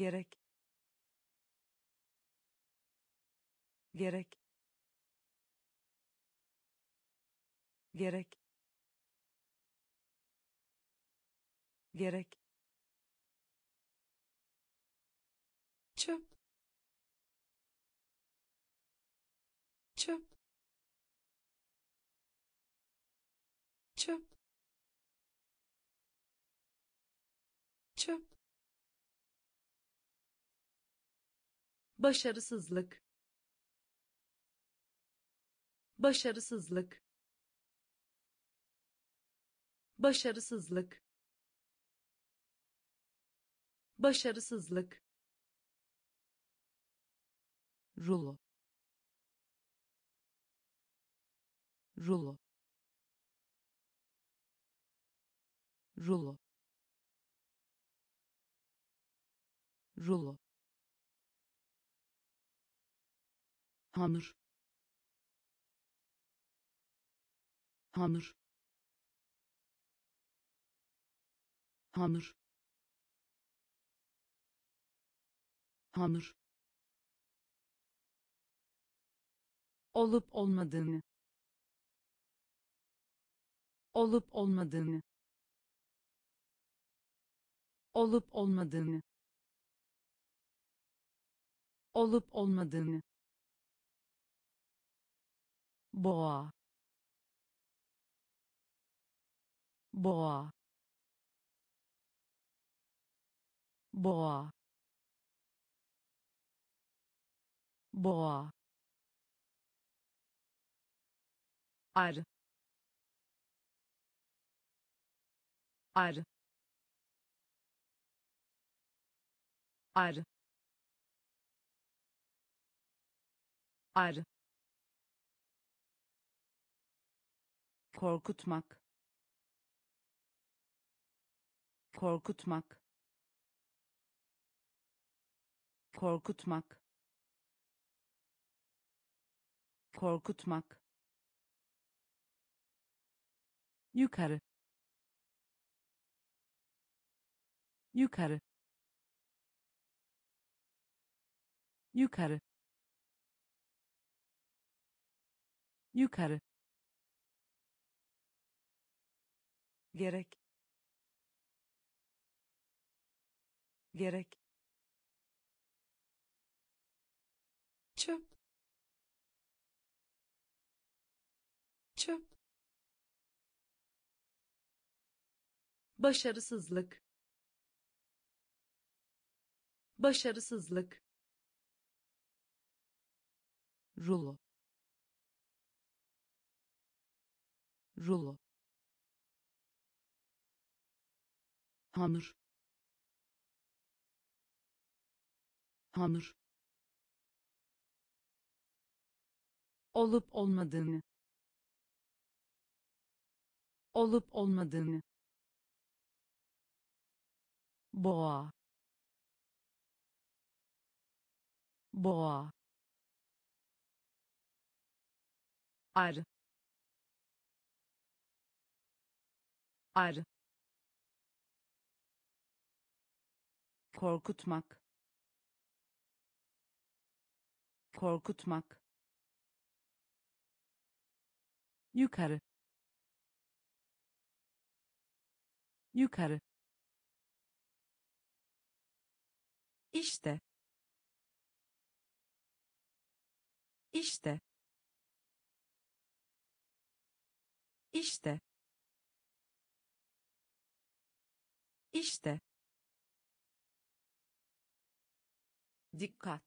gerek. Gerek. Gerek. Gerek başarısızlık. Başarısızlık. Başarısızlık. Başarısızlık. Rulo. Rulo. Rulo. Rulo hamur. Hamur. Hamur. Hamur. Olup olmadığını. Olup olmadığını. Olup olmadığını. Olup olmadığını boğa. Boğa. Boğa. Boğa. Ar. Ar. Ar. Ar korkutmak. Korkutmak. Korkutmak. Korkutmak. Yukarı. Yukarı. Yukarı. Yukarı gerek. Gerek. Çöp. Çöp. Başarısızlık. Başarısızlık. Rulo. Rulo hamur. Hamur. Olup olmadığını. Olup olmadığını. Boğa. Boğa. Ar. Ar korkutmak. Korkutmak. Yukarı. Yukarı. İşte. İşte. İşte. İşte dikkat.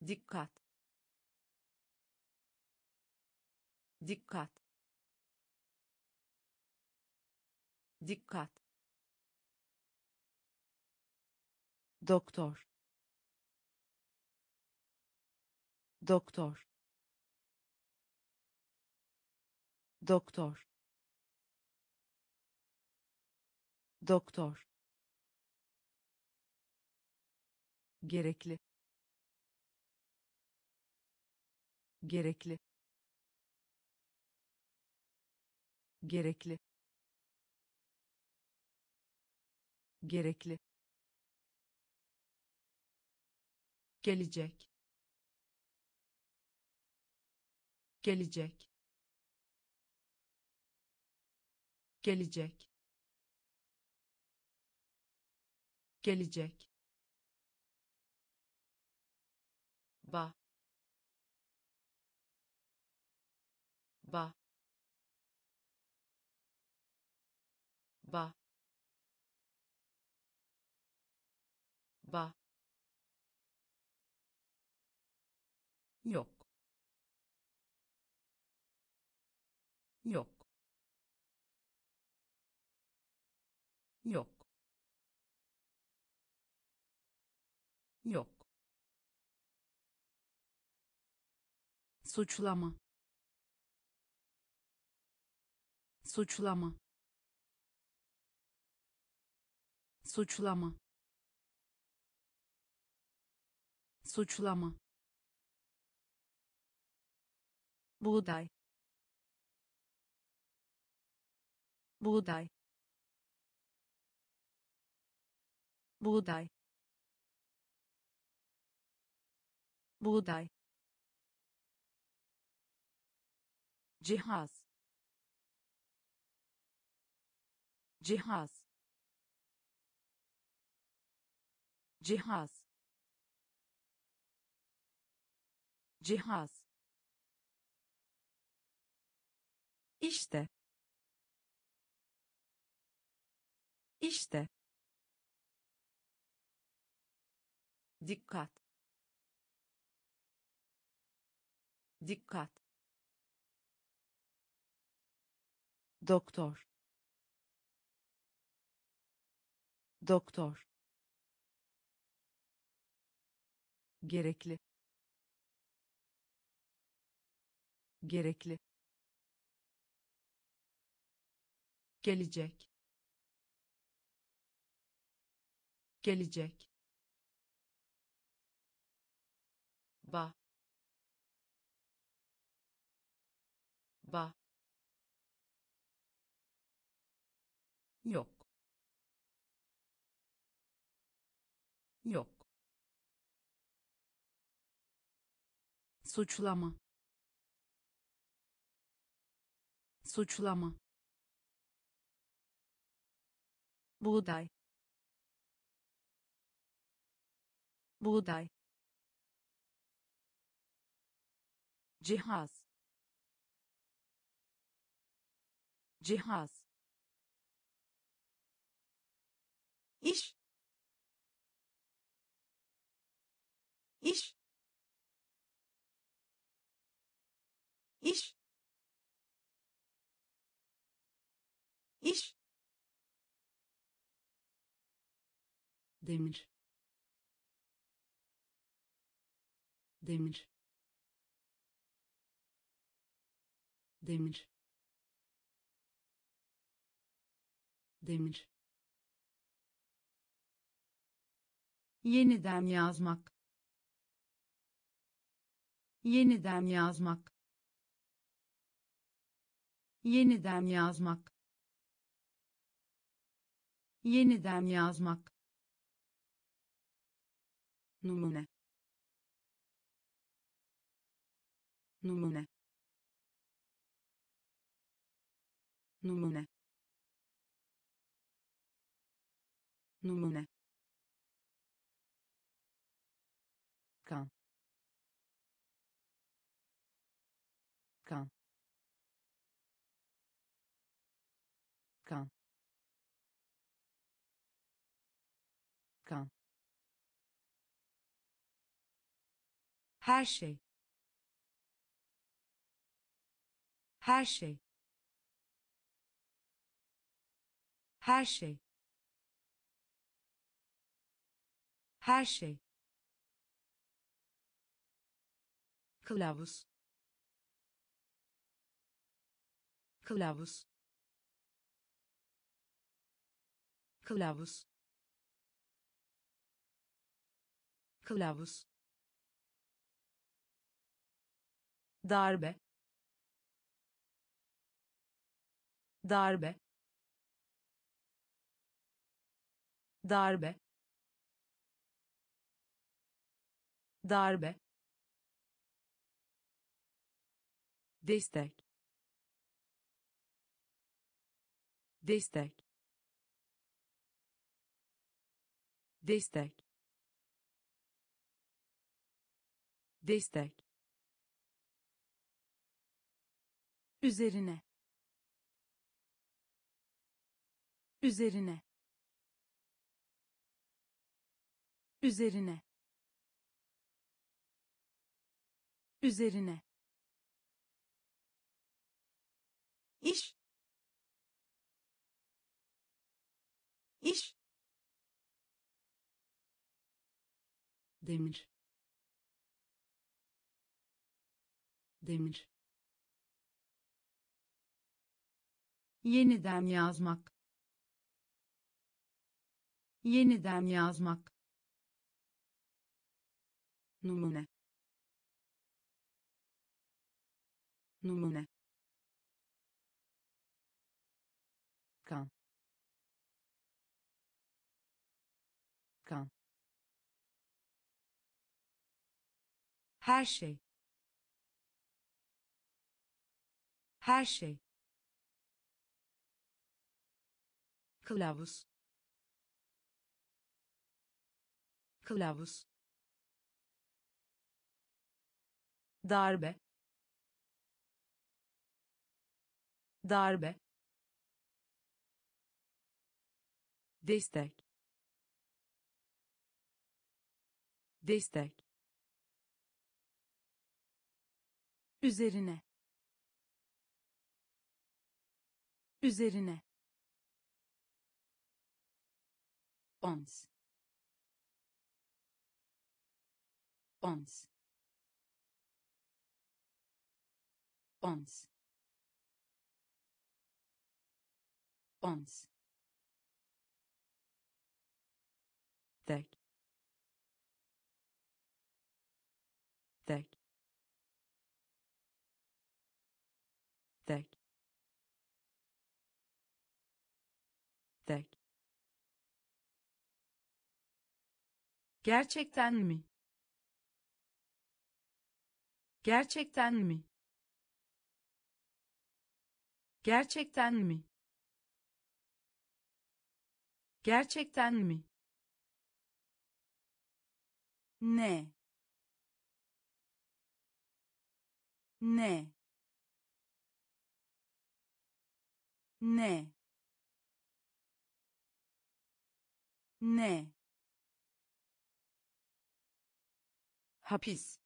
Dikkat. Dikkat. Dikkat. Doktor. Doktor. Doktor. Doktor gerekli. Gerekli. Gerekli. Gerekli. Gelecek. Gelecek. Gelecek. Gelecek ba ba ba ba yok yok yok yok suçlama. Suçlama. Suçlama. Suçlama. Buğday. Buğday. Buğday. Buğday cihaz. Cihaz. Cihaz. Cihaz. İşte. İşte. Dikkat. Dikkat doktor. Doktor. Gerekli. Gerekli. Gelecek. Gelecek. Ba. Ba yok. Yok. Suçlama. Suçlama. Buğday. Buğday. Cihaz. Cihaz iş. İş. İş. İş. Demir. Demir. Demir. Demir yeniden yazmak. Yeniden yazmak. Yeniden yazmak. Yeniden yazmak. Numune. Numune. Numune. Numune her şey. Her şey. Her şey. Her şey. Kılavuz. Kılavuz. Kılavuz. Kılavuz darbe darbe darbe darbe destek destek destek destek üzerine. Üzerine. Üzerine. Üzerine. İş. İş. Demir. Demir yeniden yazmak. Yeniden yazmak. Numune. Numune. Kan. Kan. Her şey. Her şey kılavuz. Kılavuz. Darbe. Darbe. Destek. Destek. Üzerine. Üzerine ons ons ons ons Gerçekten mi? Gerçekten mi? Gerçekten mi? Gerçekten mi? Ne? Ne? Ne? Ne? Hapis.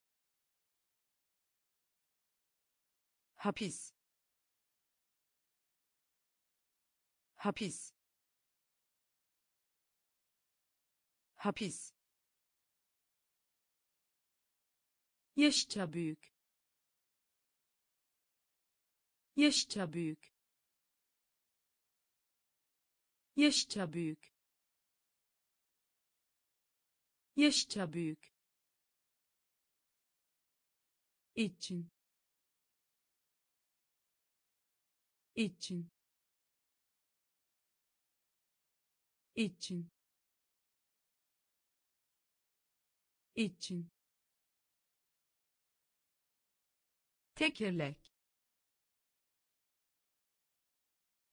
Hapis. Hapis. Hapis. Yaşça büyük. Yaşça büyük. Yaşça büyük. Yaşça büyük için. İçin. İçin. İçin. Tekerlek.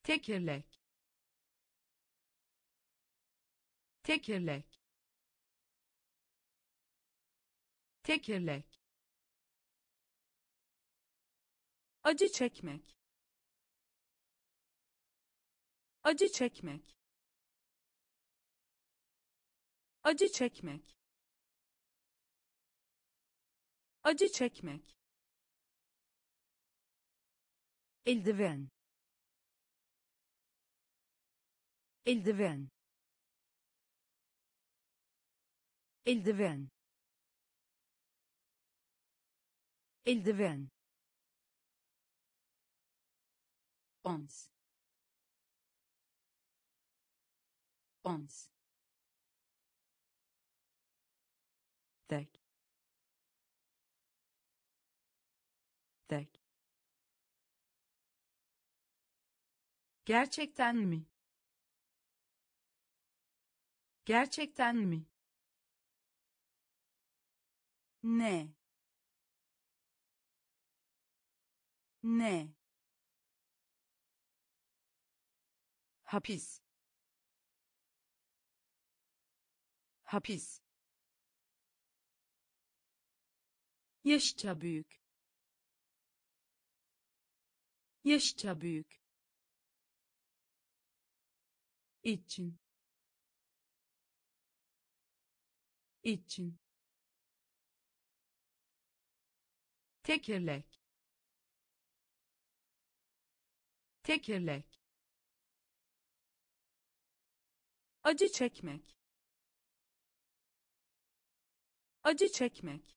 Tekerlek. Tekerlek. Tekerlek acı çekmek. Acı çekmek. Acı çekmek. Acı çekmek. Eldiven. Eldiven. Eldiven. Eldiven ons ons tek tek Gerçekten mi? Gerçekten mi? Ne? Ne? Hapis. Hapis. Yaşça büyük. Yaşça büyük. için için tekerlek tekerlek acı çekmek. Acı çekmek.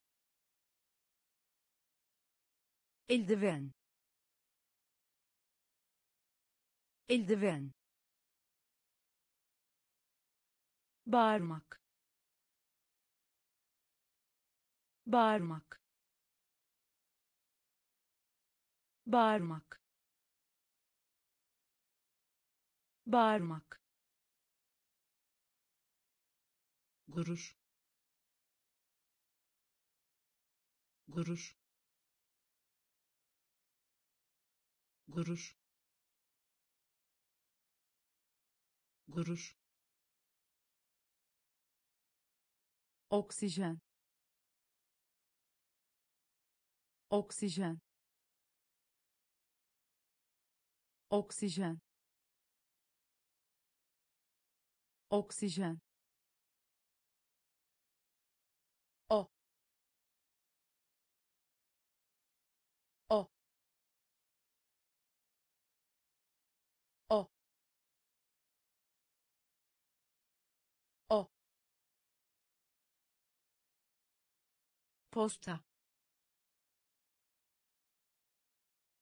Eldiven. Eldiven. Bağırmak. Bağırmak. Bağırmak. Bağırmak gurur. Gurur. Gurur. Gurur. Oksijen. Oksijen. Oksijen. Oksijen posta.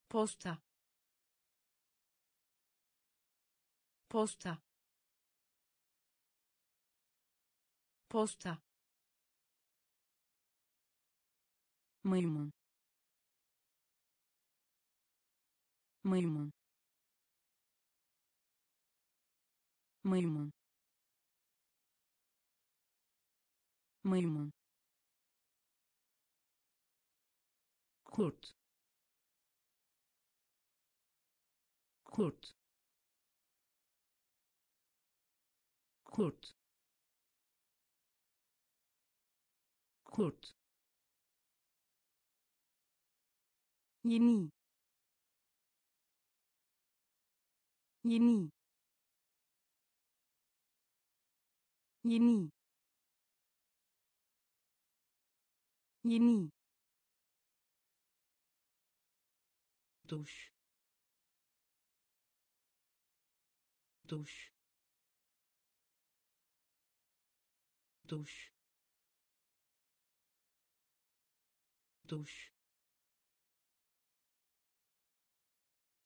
Posta. Posta. Posta. Maimun maimun maimun maimun kurt. Kurt. Kurt. Kurt. Yeni yeni yeni yeni duş duş duş duş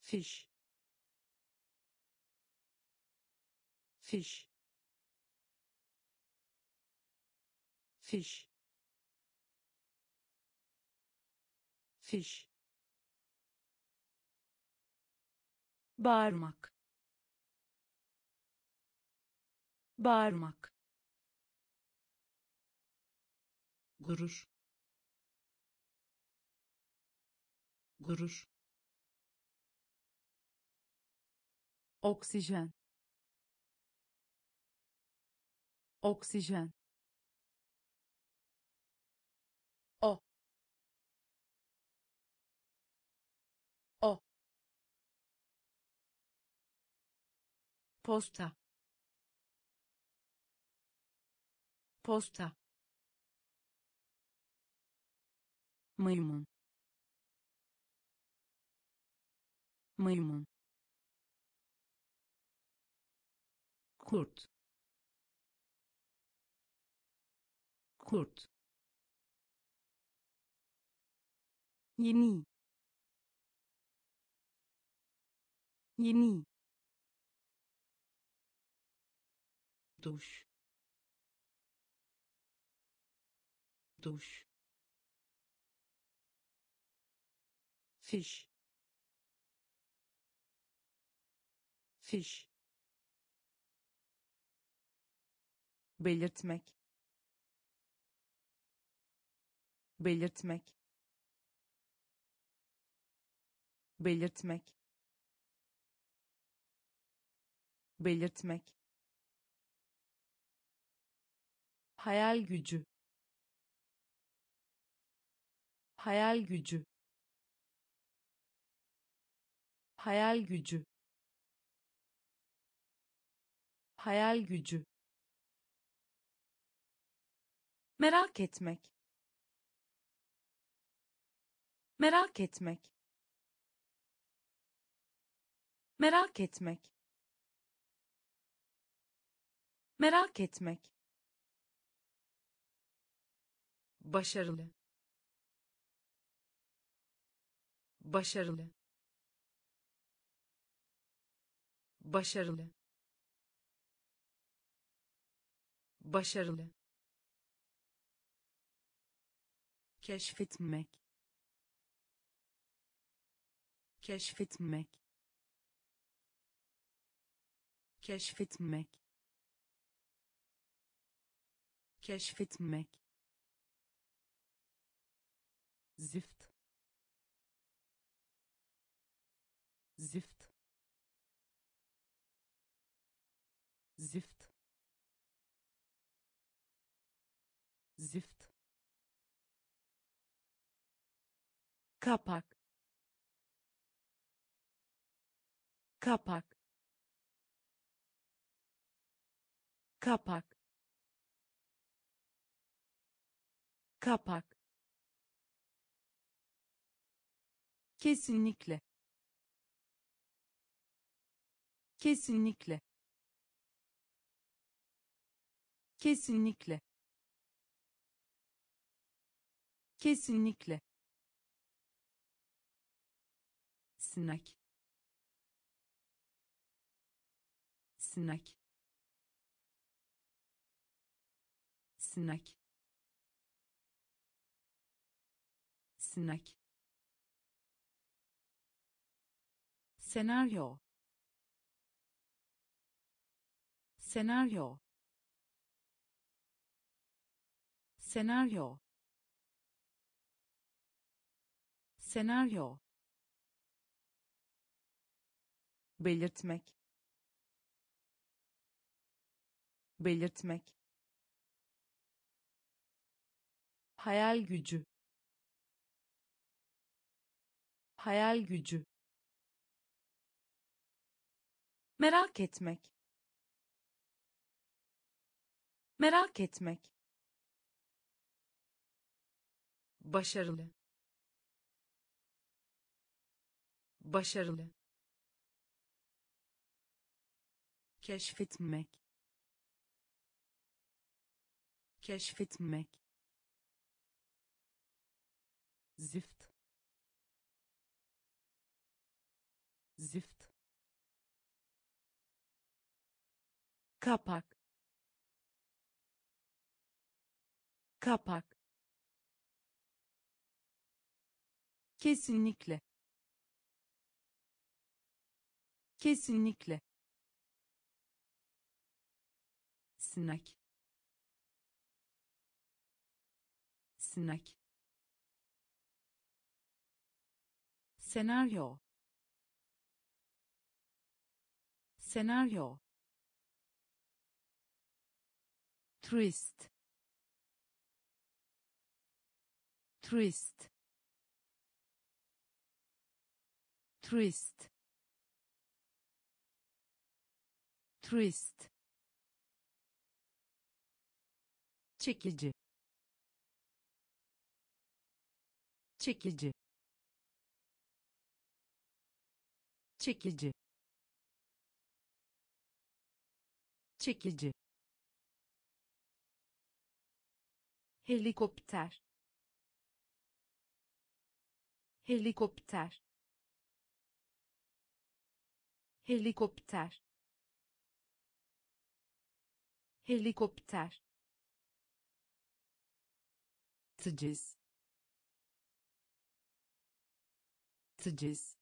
fiş fiş fiş fiş bağırmak. Bağırmak. Gurur. Gurur. Oksijen. Oksijen posta. Posta. Maymun maymun kurt kurt yeni yeni duş. Duş. Fiş. Fiş. Belirtmek. Belirtmek. Belirtmek. Belirtmek hayal gücü. Hayal gücü. Hayal gücü. Hayal gücü. Merak etmek. Merak etmek. Merak etmek. Merak etmek başarılı. Başarılı. Başarılı. Başarılı. Keşfetmek. Keşfetmek. Keşfetmek. Keşfetmek zift. Zift. Zift. Zift. Kapak. Kapak. Kapak. Kapak kesinlikle. Kesinlikle. Kesinlikle. Kesinlikle. Snack. Snack. Snack. Snack senaryo. Senaryo. Senaryo. Senaryo. Belirtmek. Belirtmek. Hayal gücü. Hayal gücü merak etmek. Merak etmek. Başarılı. Başarılı. Keşfetmek. Keşfetmek. Zift. Zift kapak. Kapak. Kesinlikle. Kesinlikle. Snack. Snack. Senaryo. Senaryo turist turist turist turist çekici. Çekici. Çekici. Çekici helikopter. Helikopter. Helikopter. Helikopter. Tıcız tıcız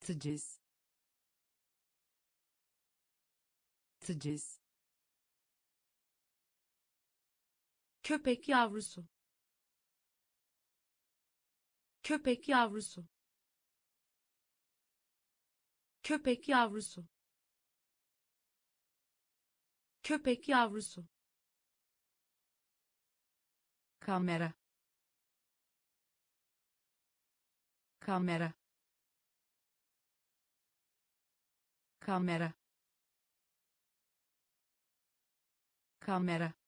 tıcız Yırtıcız. Köpek yavrusu. Köpek yavrusu. Köpek yavrusu. Köpek yavrusu. Kamera. Kamera. Kamera. Kamera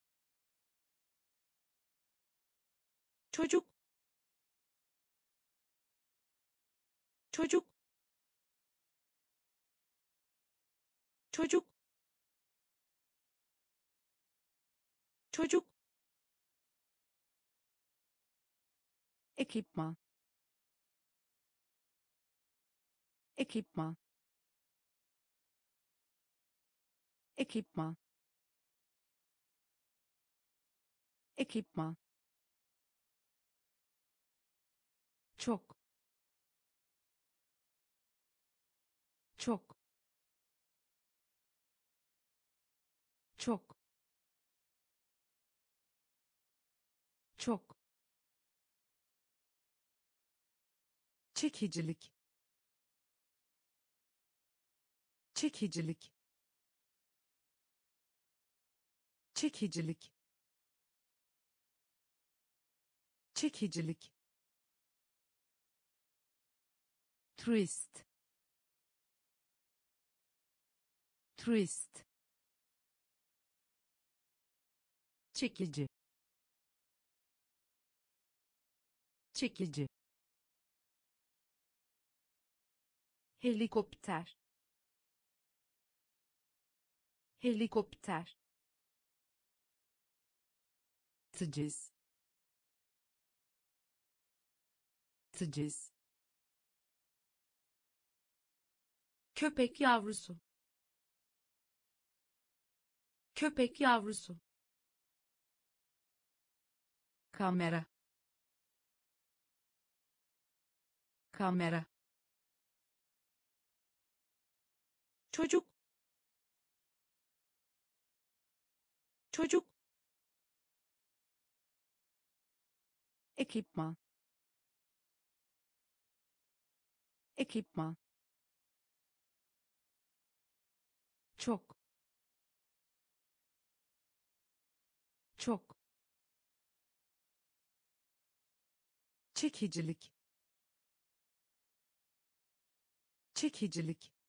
çocuk çocuk çocuk çocuk ekipman. Ekipman. Ekipman. Ekipman çekicilik. Çekicilik. Çekicilik. Çekicilik. Turist turist çekici. Çekici helikopter. Helikopter. Yırtıcız. Yırtıcız. köpek yavrusu. Köpek yavrusu. Kamera. Kamera çocuk çocuk ekipman ekipman çok çok çekicilik çekicilik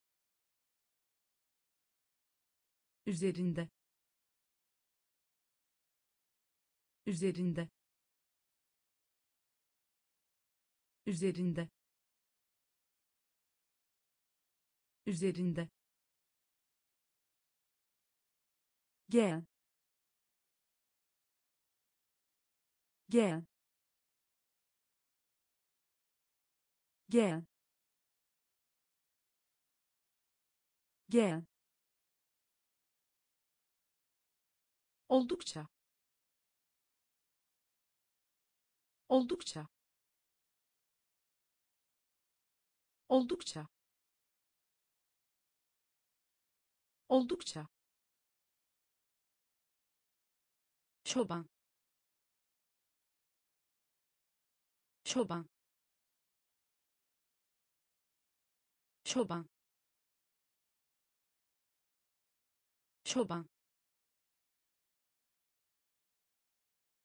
üzerinde üzerinde üzerinde üzerinde. Gel gel gel gel oldukça. Oldukça. Oldukça. Oldukça. Çoban. Çoban. Çoban. Çoban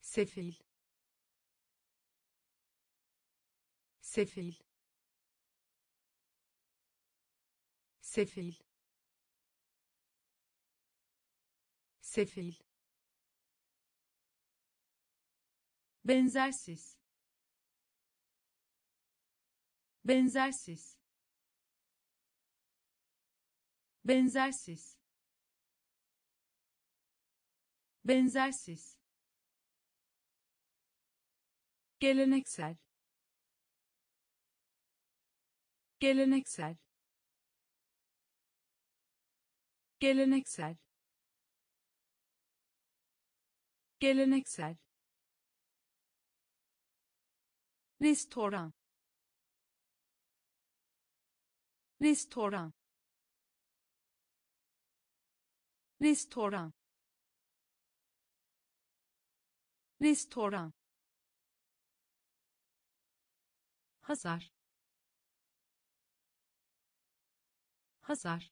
sefil. Sefil. Sefil. Sefil. Benzersiz. Benzersiz. Benzersiz. Benzersiz geleneksel. Geleneksel. Geleneksel. Geleneksel. Restoran. Restoran. Restoran. Restoran hasar hasar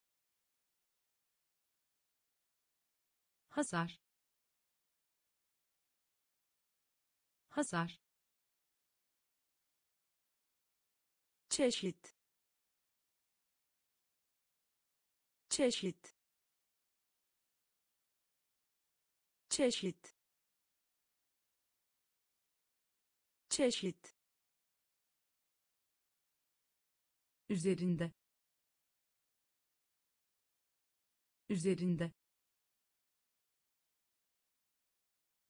hasar hasar çeşit. Çeşit. Çeşit. Çeşit üzerinde. Üzerinde.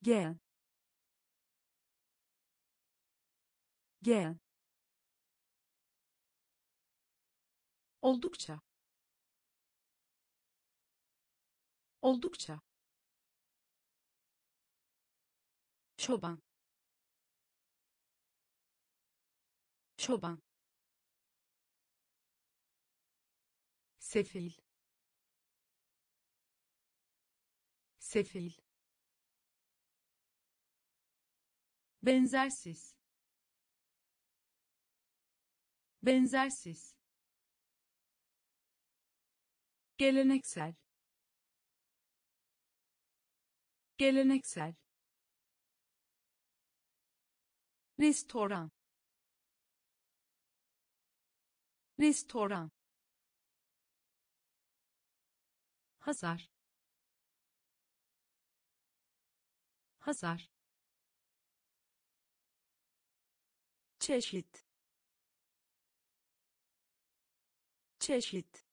Gel gel oldukça. Oldukça. Çoban. Çoban sefil. Sefil. Benzersiz. Benzersiz. Geleneksel. Geleneksel. Restoran. Restoran hasar hasar çeşit. Çeşit.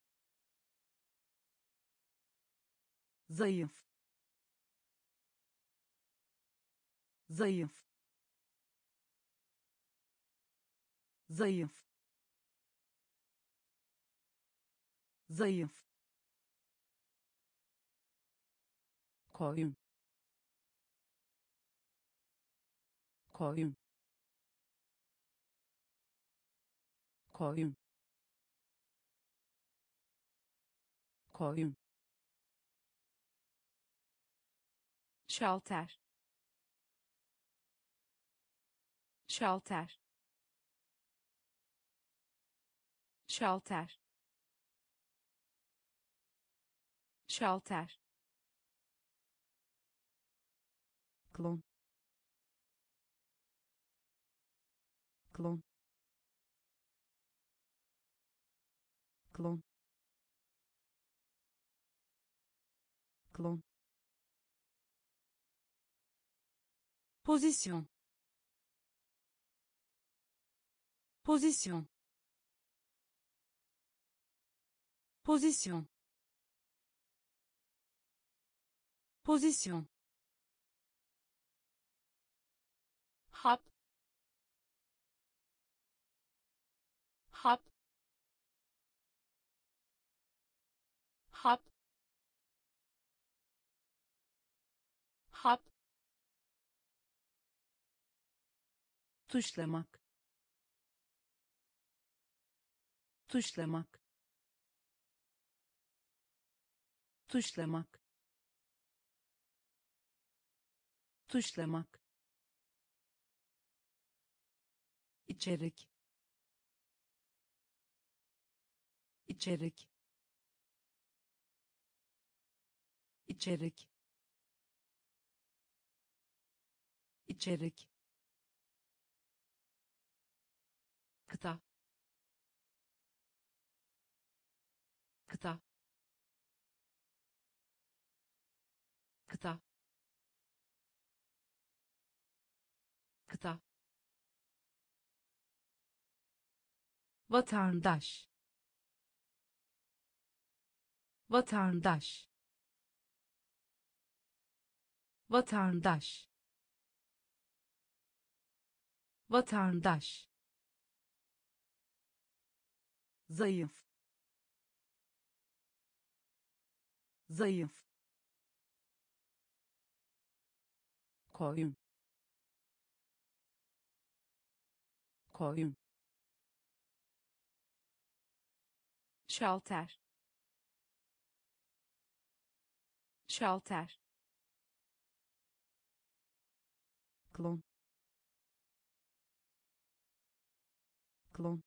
Zayıf. Zayıf. Zayıf. Zayıf koyun. Koyun. Koyun. Koyun. Şalter. Şalter. Şalter. Şalter klon klon klon klon pozisyon pozisyon pozisyon pozisyon tuşlamak. Tuşlamak. Tuşlamak. Tuşlamak. İçerik. İçerik. İçerik. İçerik kıta. Kıta. Kıta. Kıta. Vatandaş. Vatandaş. Vatandaş. Vatandaş zayıf. Zayıf. Koyun. Koyun. Şalter. Şalter. Klon. Klon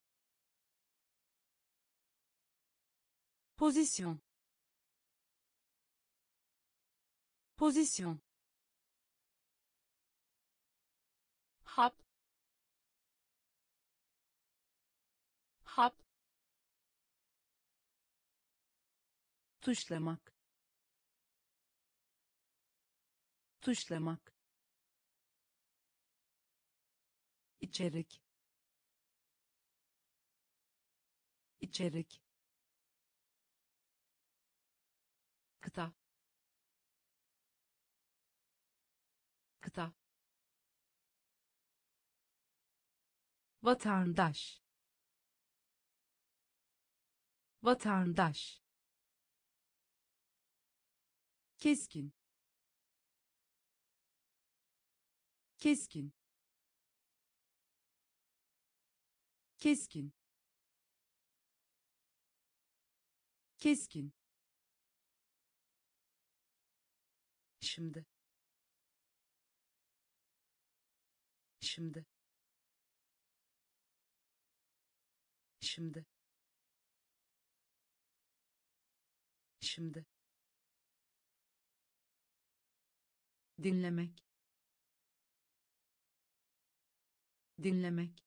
Pozisyon. Pozisyon. Hap. Hap. tuşlamak tuşlamak içerik içerik vatandaş. Vatandaş. Keskin. Keskin. Keskin. Keskin. Şimdi. Şimdi şimdi. Şimdi. Dinlemek. Dinlemek.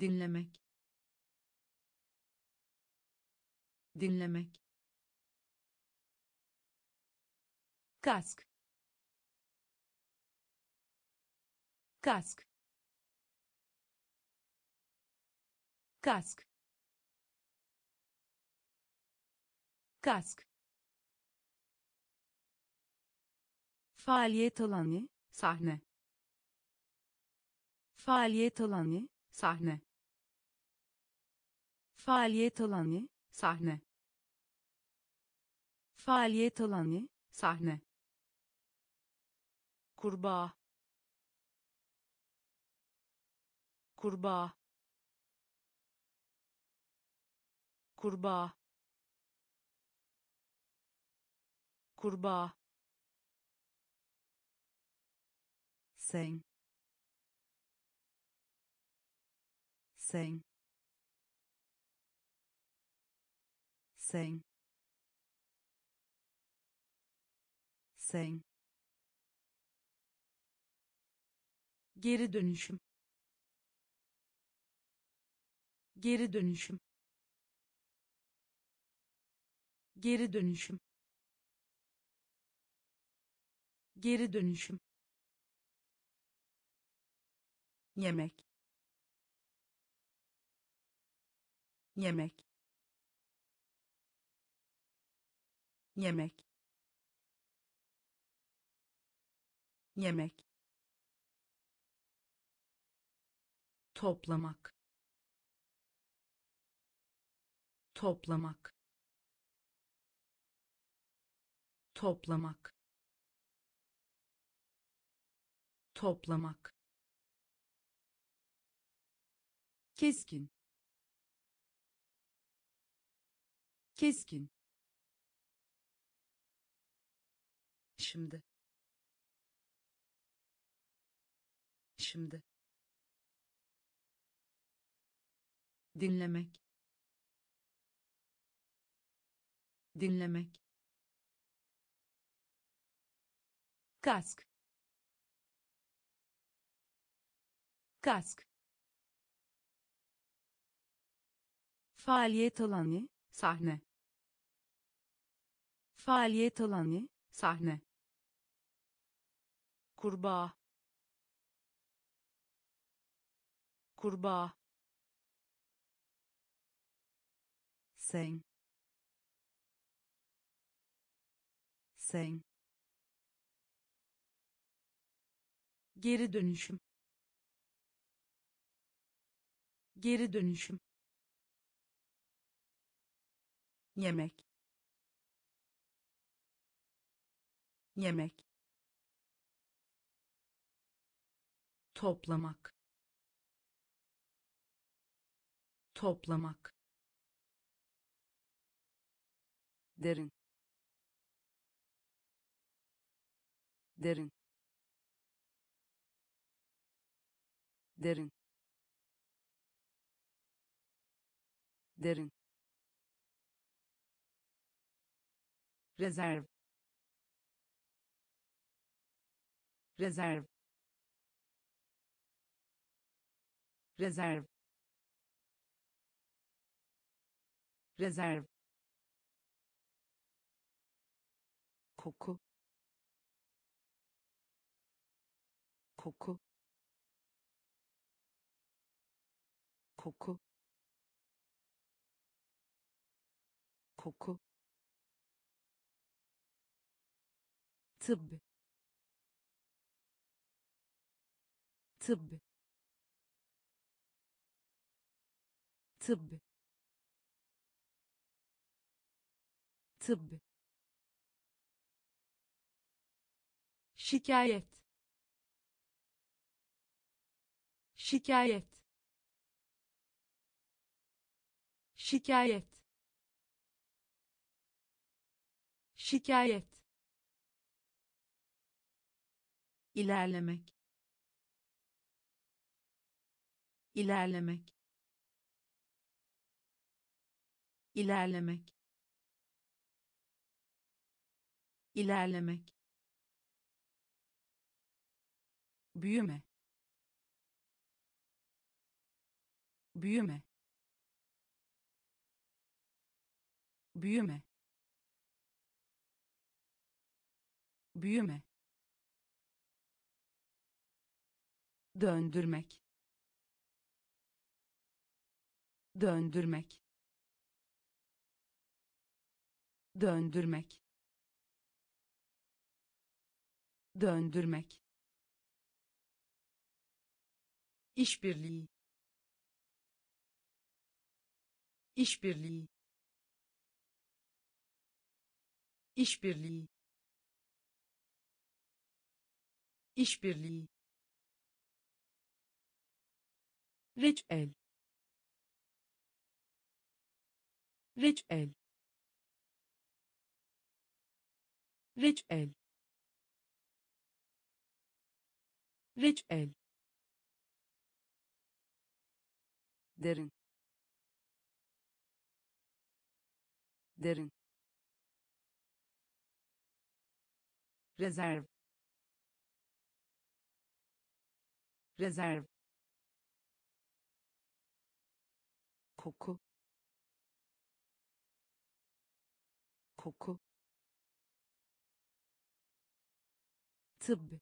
Dinlemek. Dinlemek. Kask. Kask kask. Kask. Faaliyet alanı sahne. Faaliyet alanı sahne. Faaliyet alanı sahne. Faaliyet alanı sahne. Kurbağa. Kurbağa kurbağa. Kurbağa. Sen sen sen sen geri dönüşüm. Geri dönüşüm geri dönüşüm. Geri dönüşüm. Yemek. Yemek. Yemek. Yemek. Toplamak. Toplamak toplamak. Toplamak. Keskin. Keskin. Şimdi. Şimdi. Dinlemek. Dinlemek kask. Kask. Faaliyet alanı sahne. Faaliyet alanı sahne. Kurbağa. Kurbağa. Sen sen geri dönüşüm. Geri dönüşüm. Yemek. Yemek. Toplamak. Toplamak. Derin. Derin derin. Derin. Rezerv rezerv rezerv rezerv koku. Koku koku. Koku. Tıbb. Tıbb. Tıbb. Tıbb. Şikayet. Şikayet şikayet. Şikayet. İlerlemek. İlerlemek. İlerlemek. İlerlemek. Büyüme. Büyüme büyüme. Büyüme. Döndürmek. Döndürmek. Döndürmek. Döndürmek. İşbirliği. İşbirliği işbirliği. İşbirliği. Reçel. Reçel. Reçel. Reçel. Derin. Derin rezerv rezerv koku. Koku. Tıbb.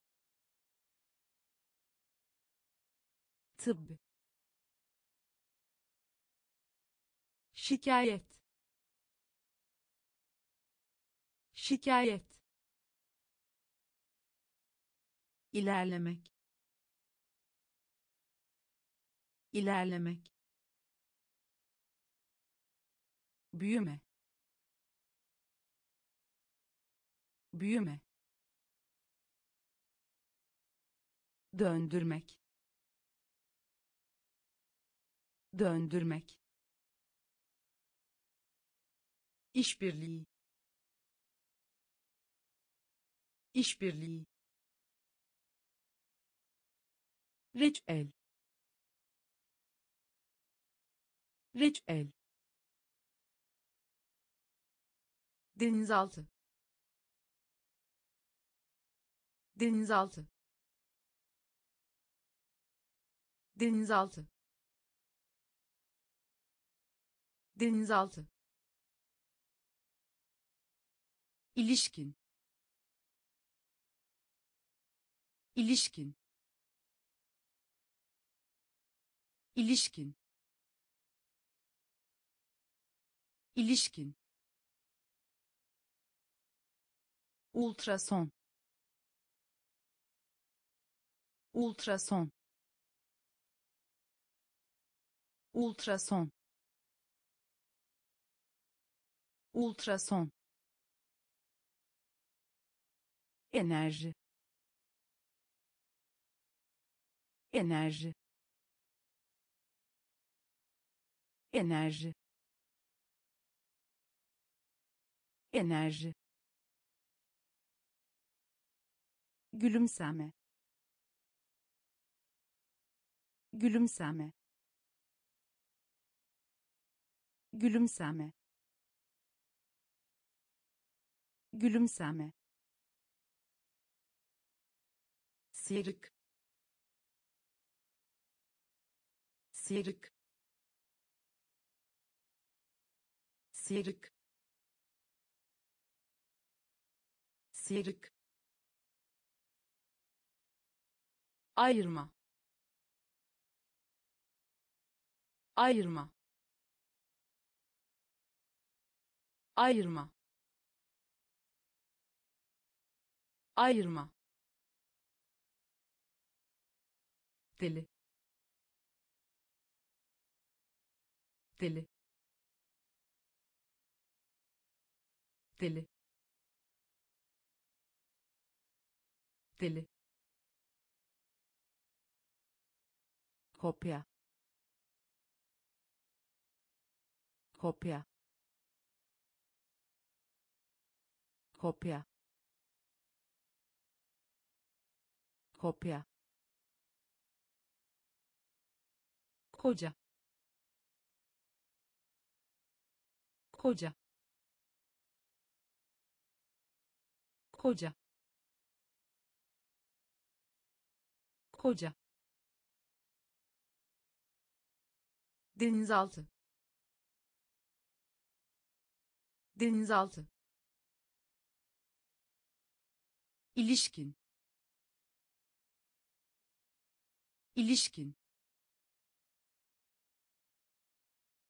Tıbb. Şikayet. Şikayet ilerlemek. İlerlemek. Büyüme. Büyüme. Döndürmek. Döndürmek. İşbirliği. İşbirliği reçel reçel denizaltı. Denizaltı. Denizaltı. Denizaltı. İlişkin. İlişkin ilişkin. İlişkin. Ultrason. Ultrason. Ultrason. Ultrason. Enerji. Enerji enerji. Enerji. Gülümseme. Gülümseme. Gülümseme. Gülümseme. Sıyrık sıyrık sıyrık sıyrık ayırma. Ayırma. Ayırma. Ayırma. Deli. Deli deli. Deli. Kopya. Kopya. Kopya. Kopya. Koca. Koca koca. Koca. Denizaltı. Denizaltı. İlişkin. İlişkin.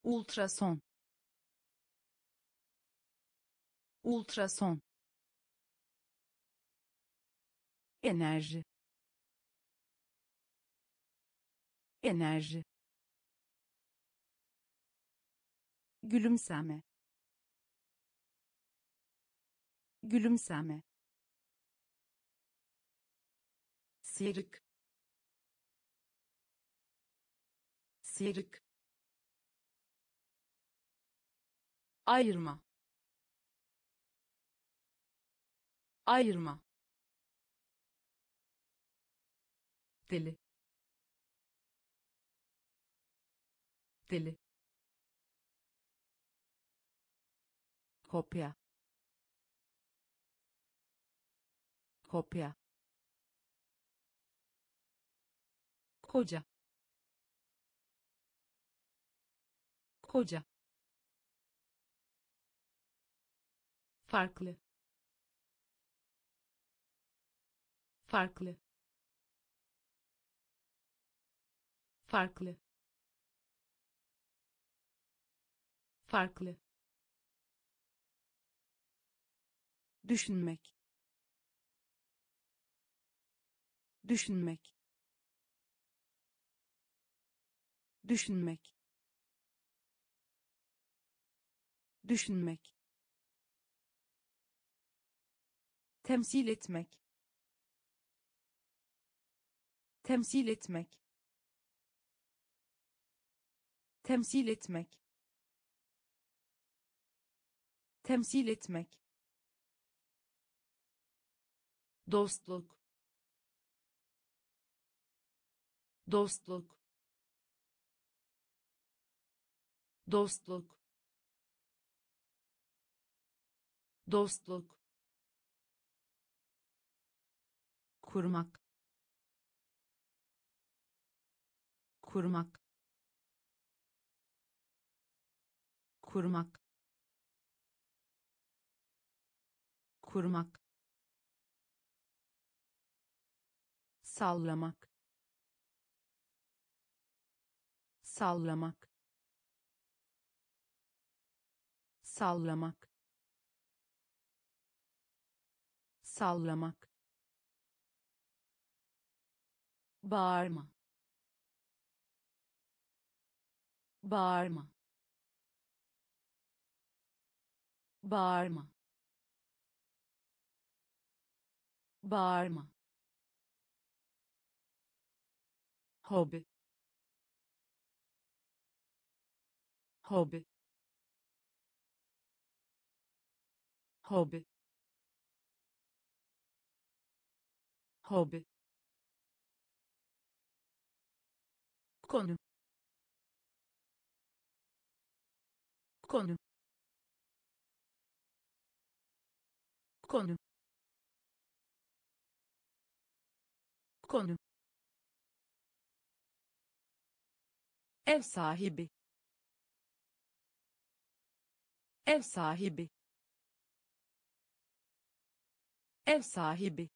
Ultrason. Ultrason enerji. Enerji. Gülümseme. Gülümseme. Sıyrık sıyrık ayırma. Ayırma deli. Deli. Kopya. Kopya. Koca. Koca. Farklı. Farklı farklı. Farklı. Düşünmek. Düşünmek. Düşünmek. Düşünmek. Temsil etmek. Temsil etmek temsil etmek. Temsil etmek. Dostluk. Dostluk. Dostluk. Dostluk. Kurmak. Kurmak kurmak. Kurmak. Sallamak. Sallamak. Sallamak. Sallamak. Bağırma. Bağırma bağırma. Bağırma. Hobi. Hobi. Hobi. Hobi. Konu. Konu konu. Konu. Ev sahibi. Ev sahibi. Ev sahibi.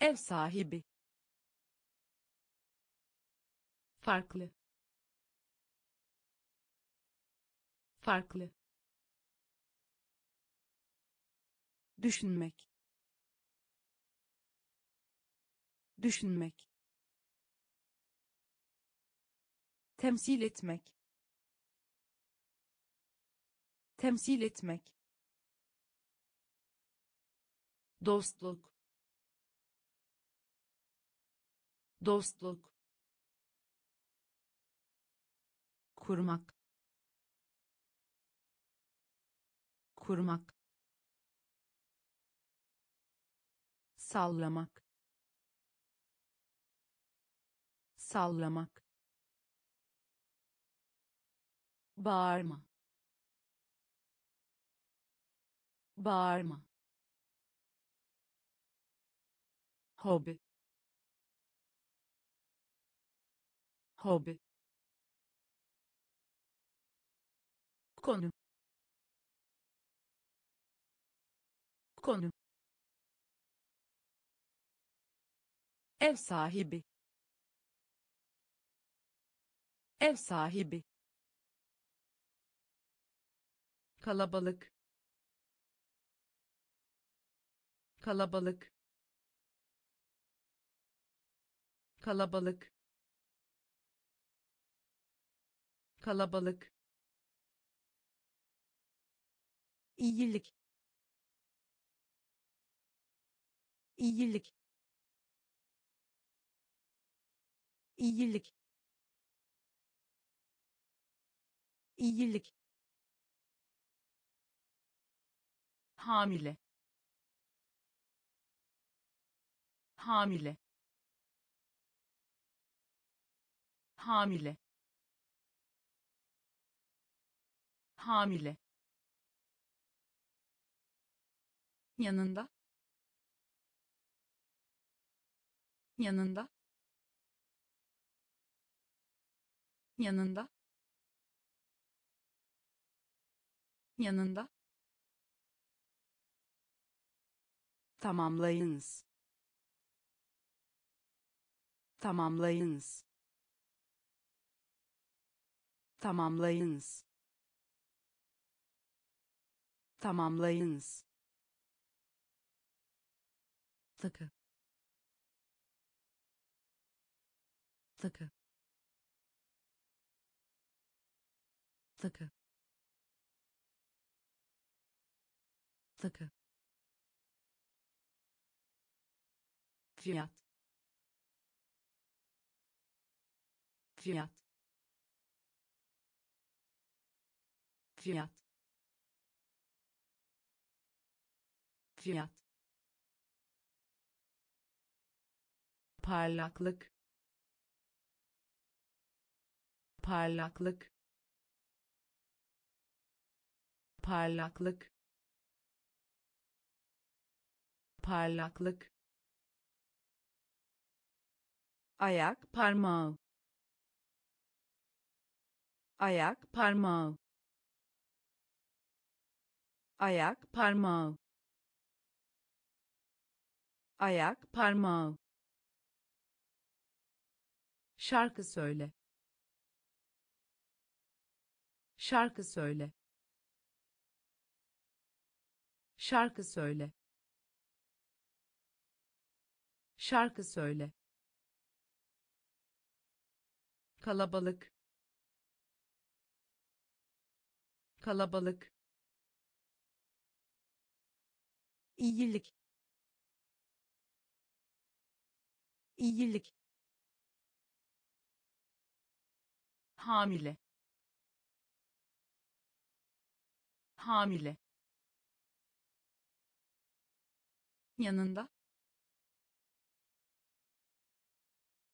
Ev sahibi. Farklı. Farklı düşünmek. Düşünmek. Temsil etmek. Temsil etmek. Dostluk. Dostluk. Kurmak. Kurmak sallamak. Sallamak. Bağırma. Bağırma. Hobi. Hobi. Konu. Konu ev sahibi. Ev sahibi. Kalabalık. Kalabalık. Kalabalık. Kalabalık. İyilik. İyilik iyilik iyilik hamile. Hamile. Hamile. Hamile. Yanında. Yanında yanında? Yanında? Tamamlayınız. Tamamlayınız. Tamamlayınız. Tamamlayınız. Takı. Takı takı takı fiyat. Fiyat. Fiyat. Fiyat. Parlaklık. Parlaklık parlaklık parlaklık ayak parmağı ayak parmağı ayak parmağı ayak parmağı. Şarkı söyle. Şarkı söyle şarkı söyle. Şarkı söyle. Kalabalık. Kalabalık. İyilik. İyilik. Hamile. Hamile yanında?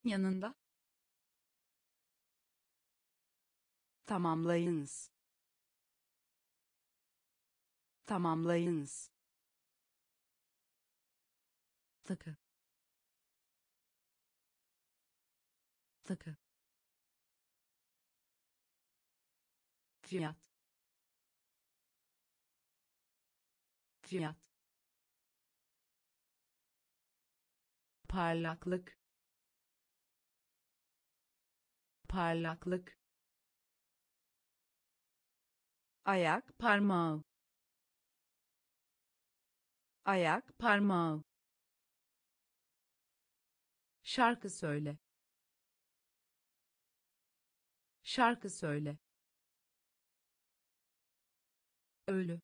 Yanında? Tamamlayınız. Tamamlayınız. Takı. Takı. Fiyat. Fiyat parlaklık parlaklık ayak parmağı ayak parmağı. Şarkı söyle. Şarkı söyle. Ölü.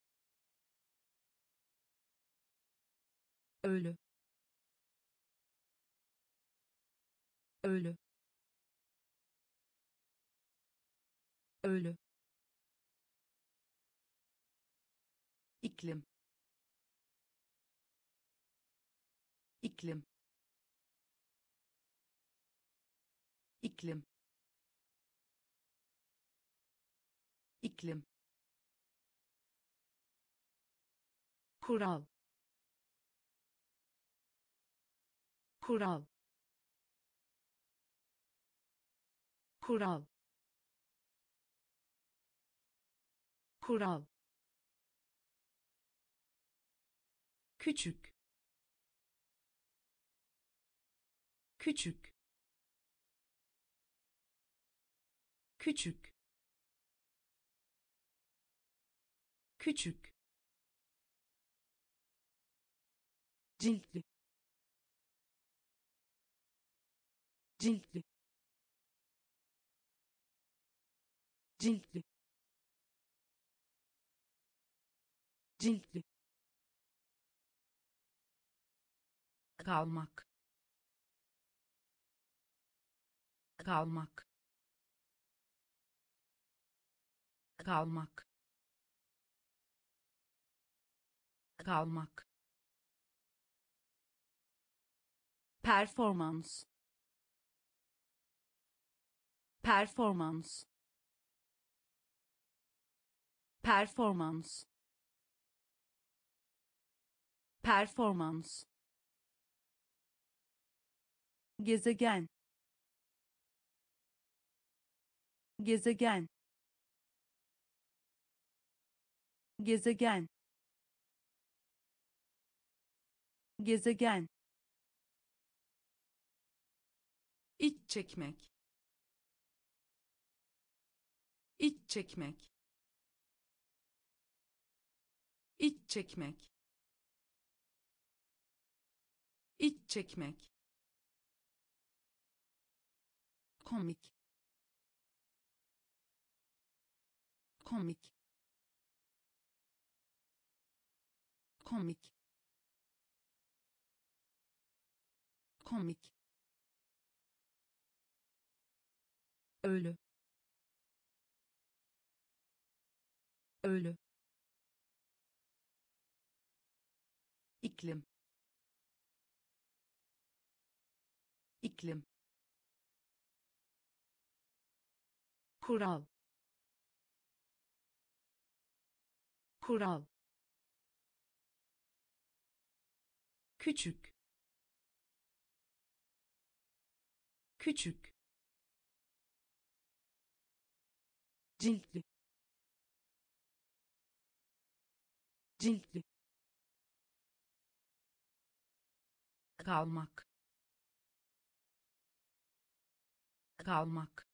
Ölü ölü. Ölü. İklim. İklim. İklim. İklim. Kural. Kural kural. Kural. Küçük. Küçük. Küçük. Küçük. Ciltli. Ciltli ciltli. Ciltli. Kalmak. Kalmak. Kalmak. Kalmak. Performans. Performans performans. Performans. Gezegen. Gezegen. Gezegen. Gezegen. İç çekmek. İç çekmek iç çekmek. İç çekmek. Komik. Komik. Komik. Komik. Ölü. Ölü iklim. İklim. Kural. Kural. Küçük. Küçük. Ciltli. Ciltli kalmak. Kalmak.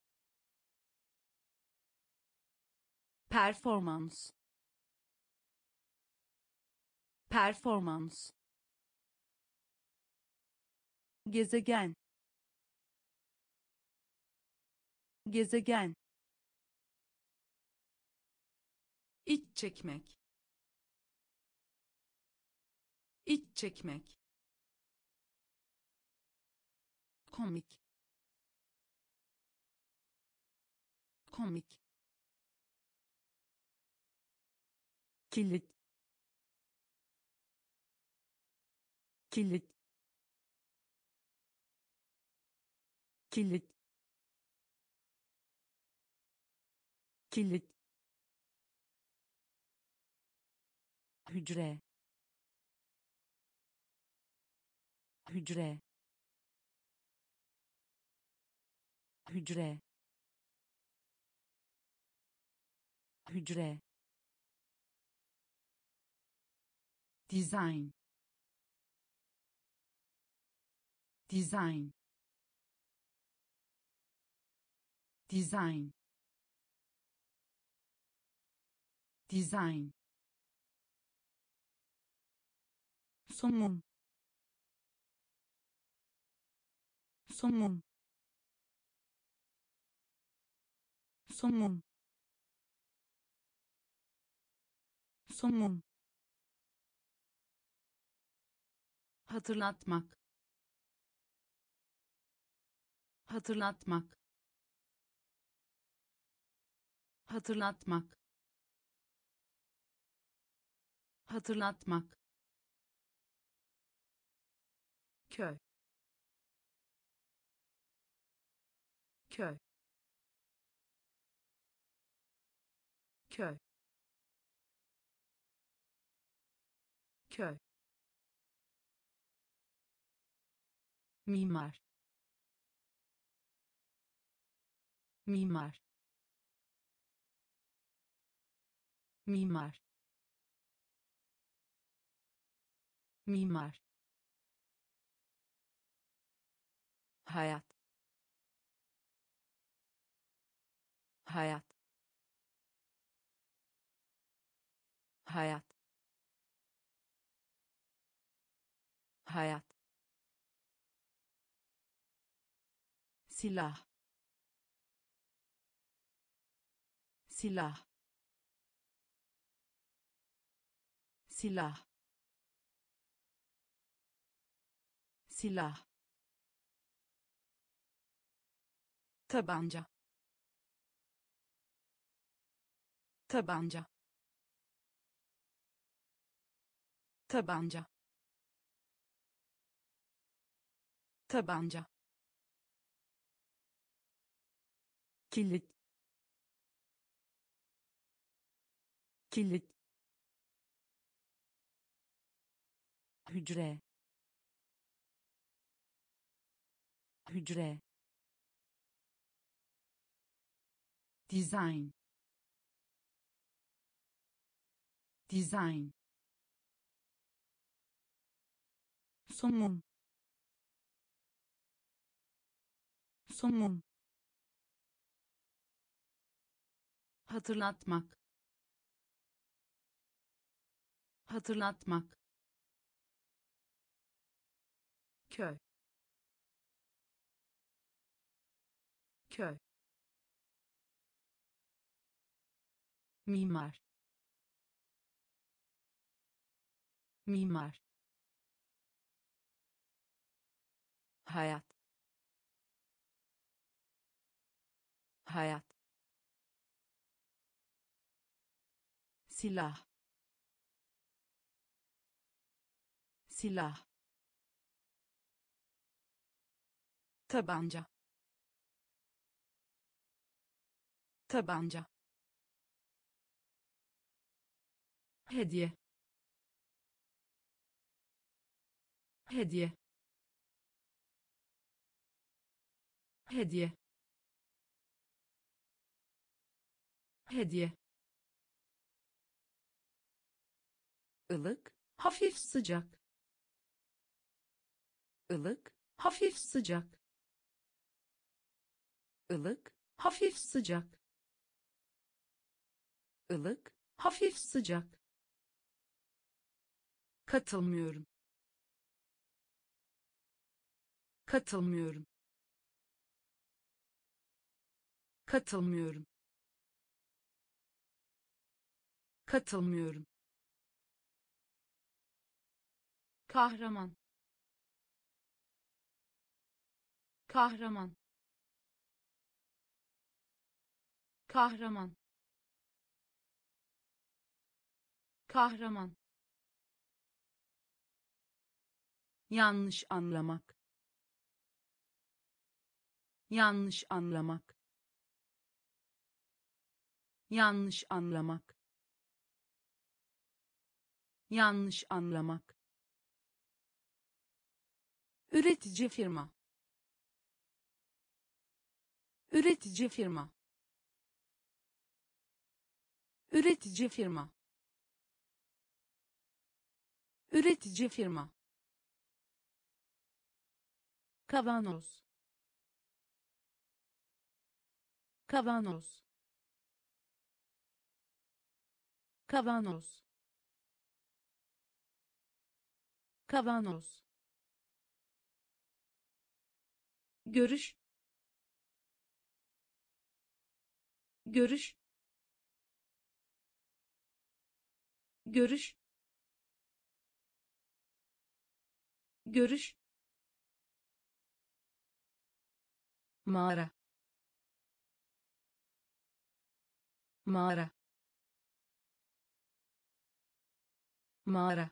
Performans. Performans. Gezegen. Gezegen. İç çekmek. İç çekmek komik. Komik. Kilit. Kilit. Kilit. Kilit. Hücre. Hücre hücre. Hücre. Design. Design. Design. Design. Somun somun somun somun hatırlatmak. Hatırlatmak. Hatırlatmak. Hatırlatmak. Köy. Köy köy. Köy. Mimar. Mimar. Mimar. Mimar. Hayat. Hayat hayat. Hayat. Silah. Silah. Silah. Silah. Tabanca. Tabanca tabanca. Tabanca. Kilit. Kilit. Hücre. Hücre. Design design somun somun hatırlatmak. Hatırlatmak. Köy. Köy. Mimar. Mimar hayat. Hayat. Silah. Silah. Tabanca. Tabanca. Hediye. Hediye hediye. Hediye. Ilık hafif sıcak. Ilık hafif sıcak. Ilık hafif sıcak. Ilık hafif sıcak. Katılmıyorum. Katılmıyorum katılmıyorum. Katılmıyorum. Kahraman. Kahraman. Kahraman. Kahraman. Yanlış anlamak. Yanlış anlamak yanlış anlamak. Yanlış anlamak. Üretici firma. Üretici firma. Üretici firma. Üretici firma. Kavanoz. Kavanoz kavanoz. Kavanoz. Görüş. Görüş. Görüş. Görüş. Mağara. Mağara mağara.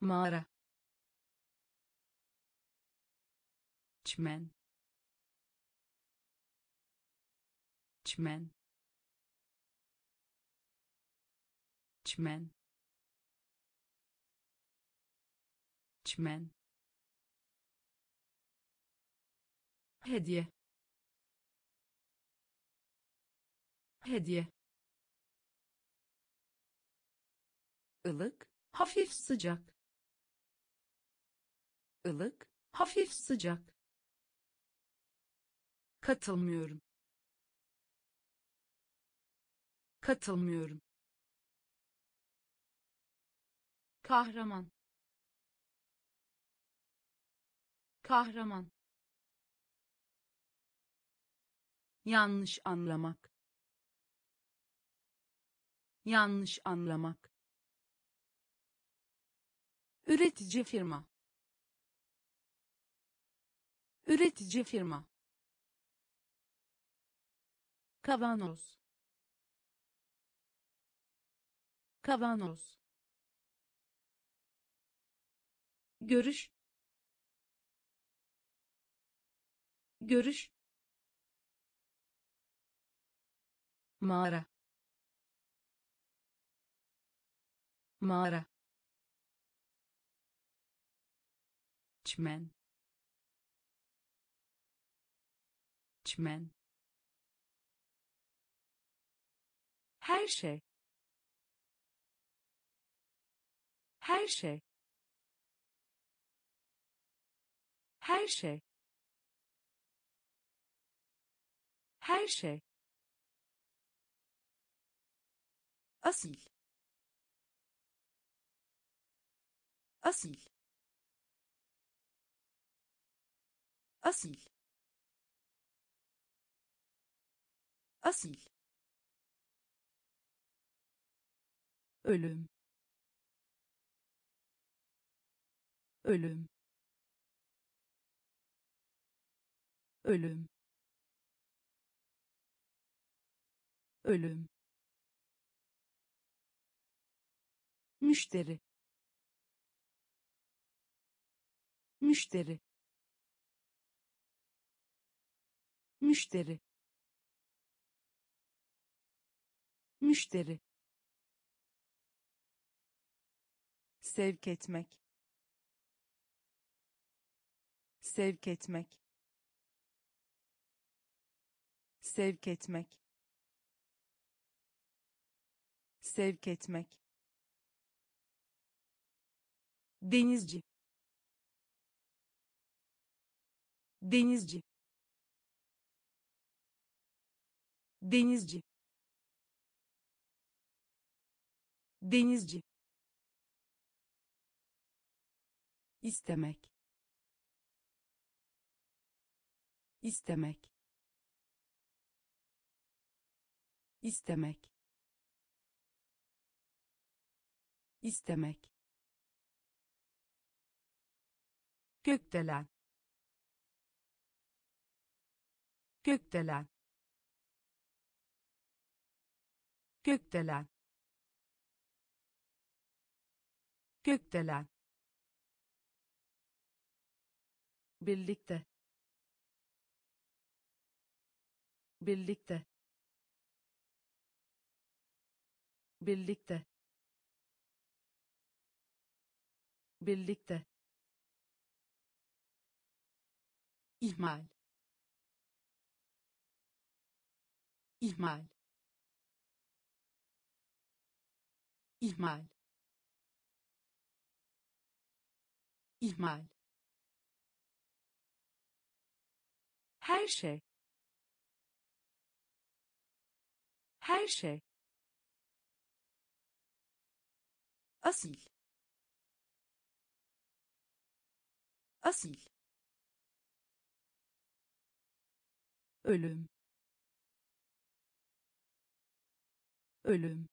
Mağara. Çmen çmen çmen çmen hediye. Hediye ılık hafif sıcak. Ilık hafif sıcak. Katılmıyorum. Katılmıyorum. Kahraman. Kahraman. Yanlış anlamak. Yanlış anlamak üretici firma. Üretici firma. Kavanoz. Kavanoz. Görüş. Görüş. Mağara. Mağara çmen çmen her şey her şey her şey her şey asil asil asil asil ölüm. Ölüm. Ölüm. Ölüm. Müşteri. Müşteri müşteri. Müşteri. Sevk etmek. Sevk etmek. Sevk etmek. Sevk etmek. Denizci. Denizci denizci. Denizci. İstemek. İstemek. İstemek. İstemek. Gökdelen gökdelen gökdelen. Gökdelen. Birlikte. Birlikte. Birlikte. Birlikte. İhmal. İhmal ihmal. İhmal. Her şey. Her şey. Asil. Asil. Ölüm. Ölüm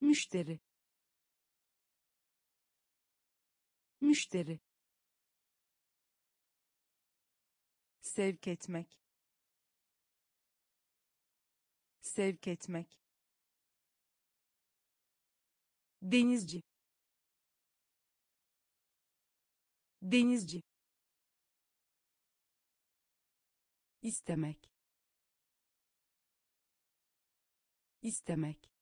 müşteri. Müşteri. Sevk etmek. Sevk etmek. Denizci. Denizci. İstemek. İstemek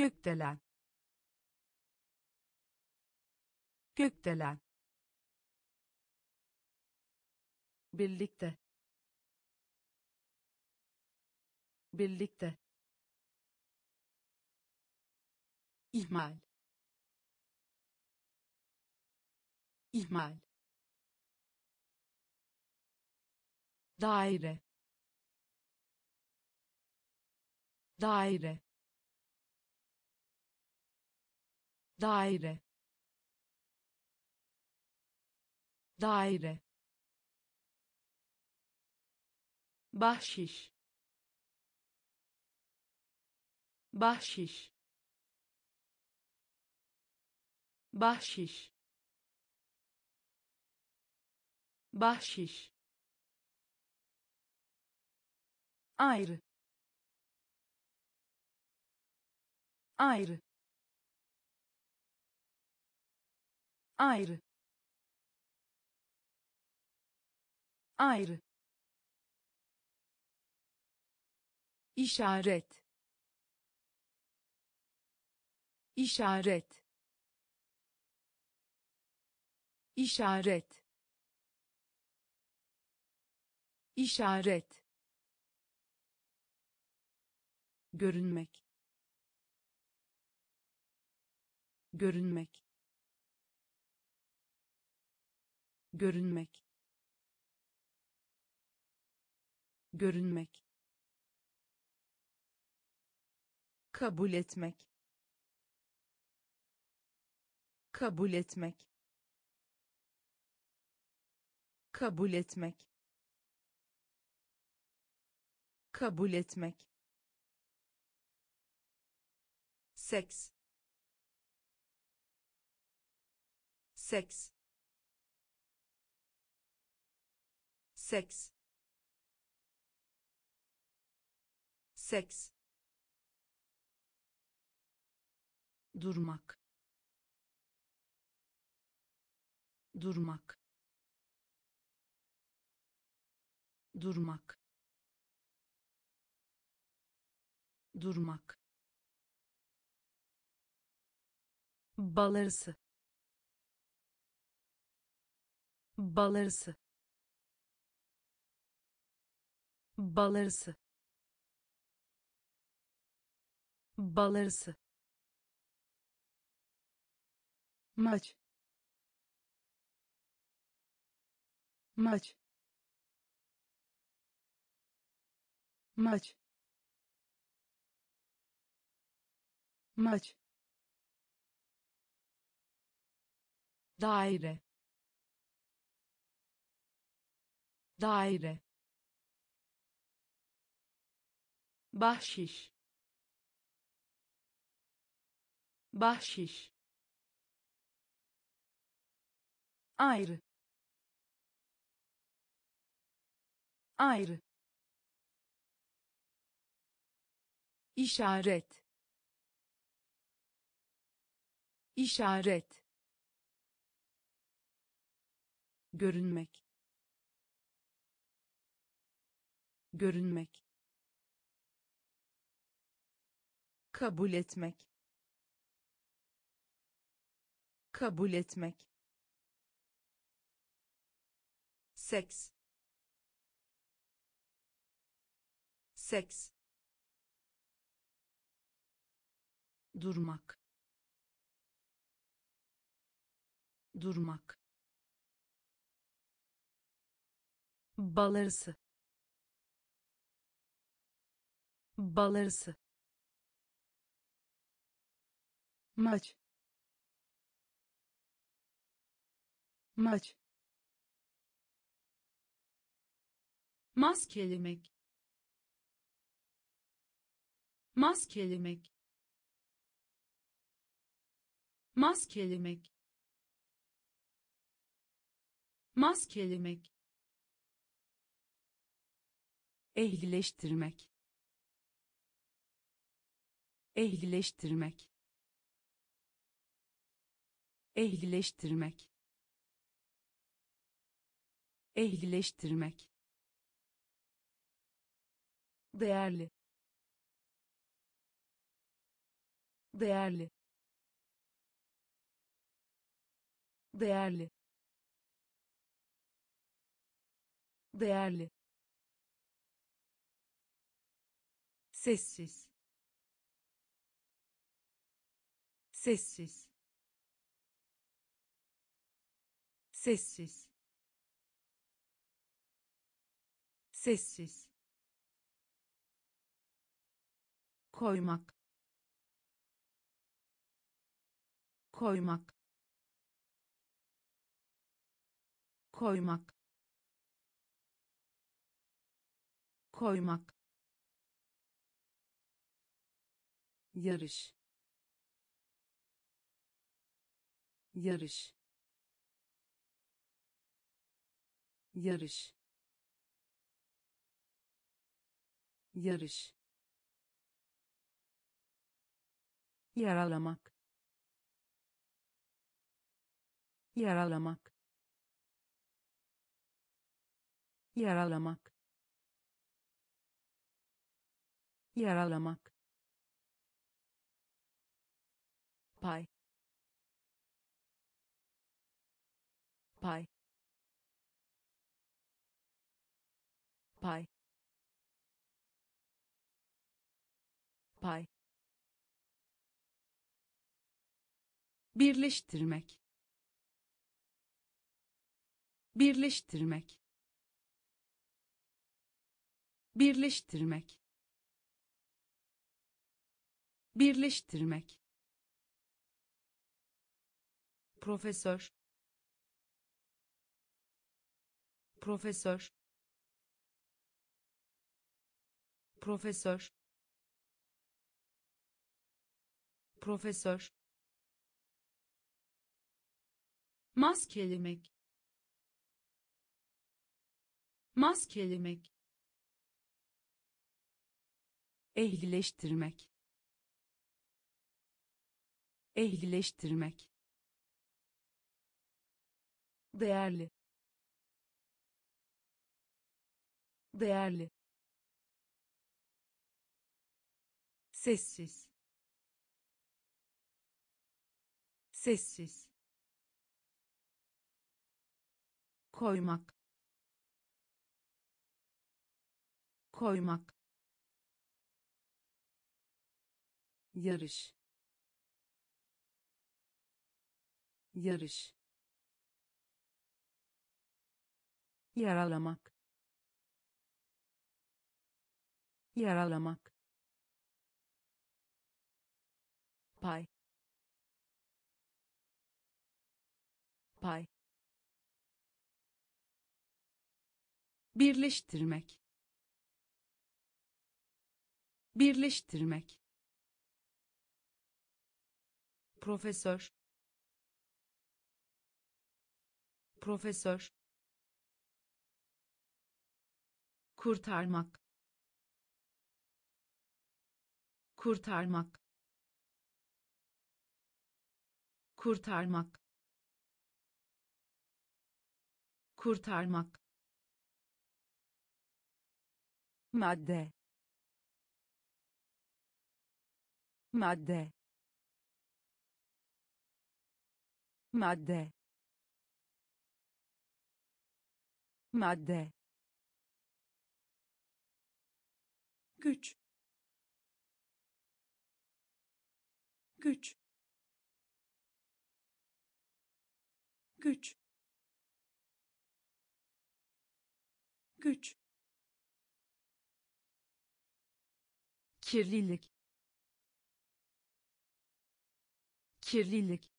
gökdelen. Gökdelen. Birlikte. Birlikte. İhmal. İhmal. Daire. Daire daire. Daire. Bahşiş. Bahşiş. Bahşiş. Bahşiş. Ayrı. Ayrı ayrı. Ayrı. İşaret. İşaret. İşaret. İşaret. Görünmek. Görünmek görünmek. Görünmek. Kabul etmek. Kabul etmek. Kabul etmek. Kabul etmek. Seks. Seks seks seks durmak. Durmak. Durmak. Durmak. Balarısı. Balarısı balarısı. Balarısı. Maç. Maç. Maç. Maç. Daire. Daire bahşiş. Bahşiş. Ayrı. Ayrı. İşaret. İşaret. Görünmek. Görünmek kabul etmek. Kabul etmek. Seks. Seks. Durmak. Durmak. Balarısı. Balarısı maç. Maç. Maskelemek maskelemek maskelemek maskelemek ehlileştirmek. Ehlileştirmek ehlileştirmek. Ehlileştirmek. Değerli. Değerli. Değerli. Değerli. Sessiz. Sessiz sessiz. Sessiz. Koymak. Koymak. Koymak. Koymak. Yarış. Yarış yarış. Yarış. Yaralamak. Yaralamak. Yaralamak. Yaralamak. Pay. Pay pay. Pay. Birleştirmek. Birleştirmek. Birleştirmek. Birleştirmek. Profesör. Profesör profesör. Profesör. Maskelemek maskelemek ehlileştirmek. Ehlileştirmek. Değerli. Değerli sessiz. Sessiz. Koymak. Koymak. Yarış. Yarış. Yaralamak. Yaralamak pay. Pay. Birleştirmek. Birleştirmek. Profesör. Profesör. Kurtarmak. Kurtarmak kurtarmak. Kurtarmak. Madde. Madde. Madde. Madde. Güç. Güç güç. Güç. Kirlilik. Kirlilik.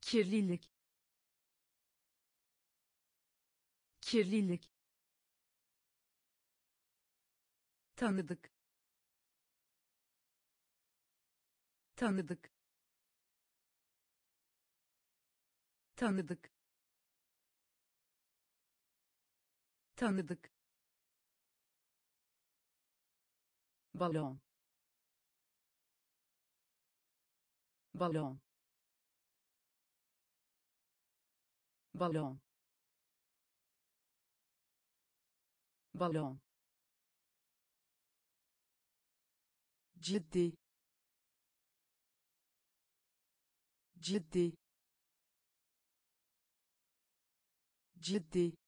Kirlilik. Kirlilik. Tanıdık. Tanıdık tanıdık. Tanıdık. Balon. Balon. Balon. Balon. Ciddi. Ciddi ciddi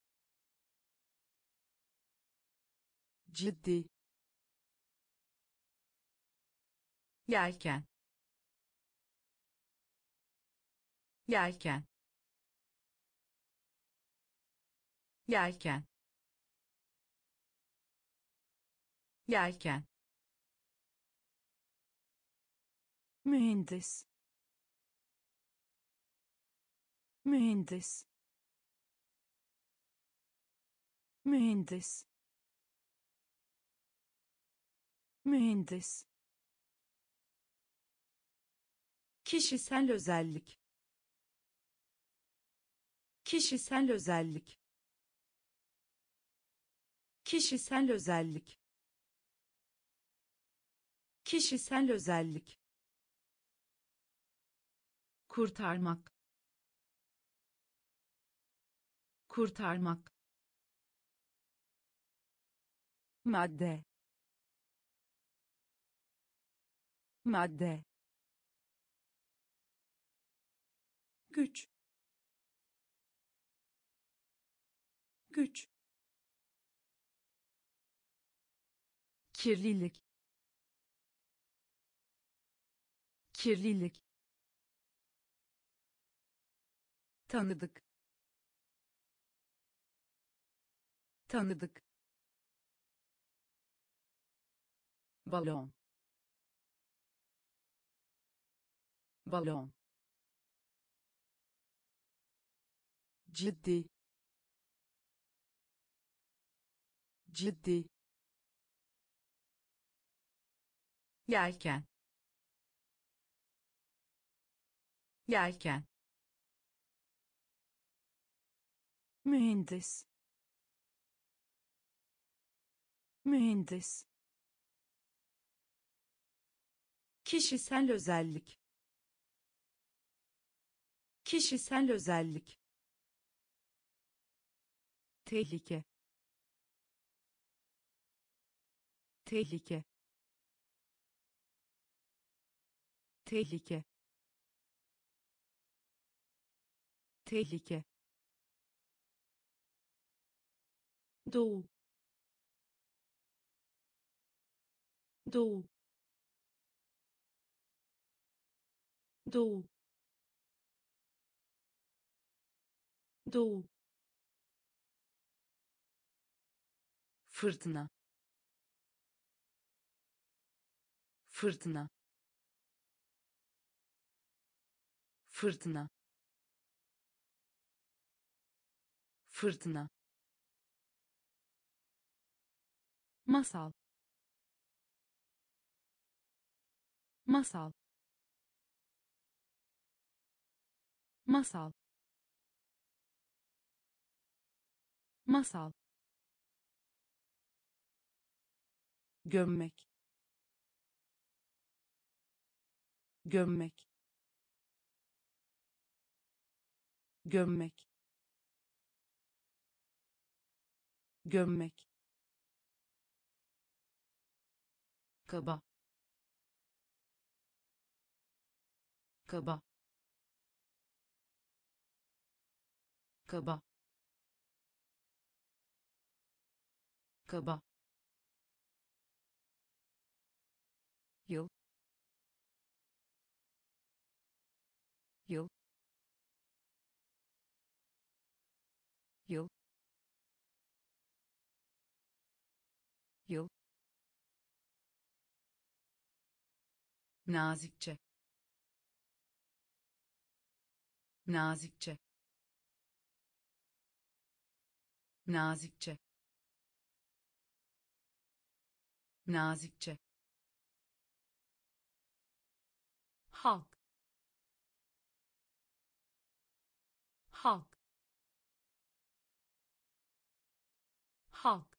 ciddi. Yelken. Yelken. Yelken. Yelken. Mühendis. Mühendis mühendis. Mühendis. Kişisel özellik. Kişisel özellik. Kişisel özellik. Kişisel özellik. Kurtarmak. Kurtarmak madde. Madde. Güç. Güç. Kirlilik. Kirlilik. Tanıdık. Tanıdık balon. Balon. Ciddi. Ciddi. Yelken. Yelken. Mühendis. Mühendis kişisel özellik. Kişisel özellik. Tehlike. Tehlike. Tehlike. Tehlike. Doğu. Doğu doğu doğu fırtına. Fırtına. Fırtına. Fırtına. Masal. Masal masal. Masal. Gömmek. Gömmek. Gömmek. Gömmek. Kaba. Kaba kaba. Kaba. Yıl. Yıl. Yıl. Yıl. Nazikçe. Nazikçe nazikçe. Nazikçe. Halk. Halk. Halk.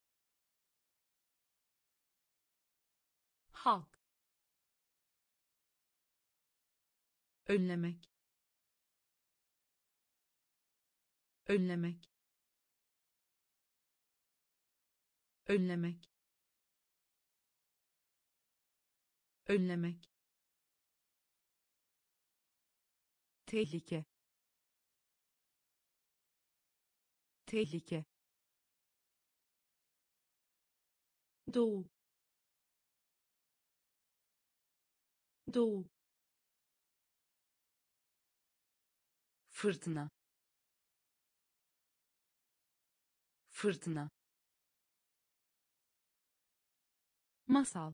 Halk. Önlemek. Önlemek önlemek. Önlemek. Tehlike. Tehlike. Doğu. Doğu. Fırtına. Fırtına masal.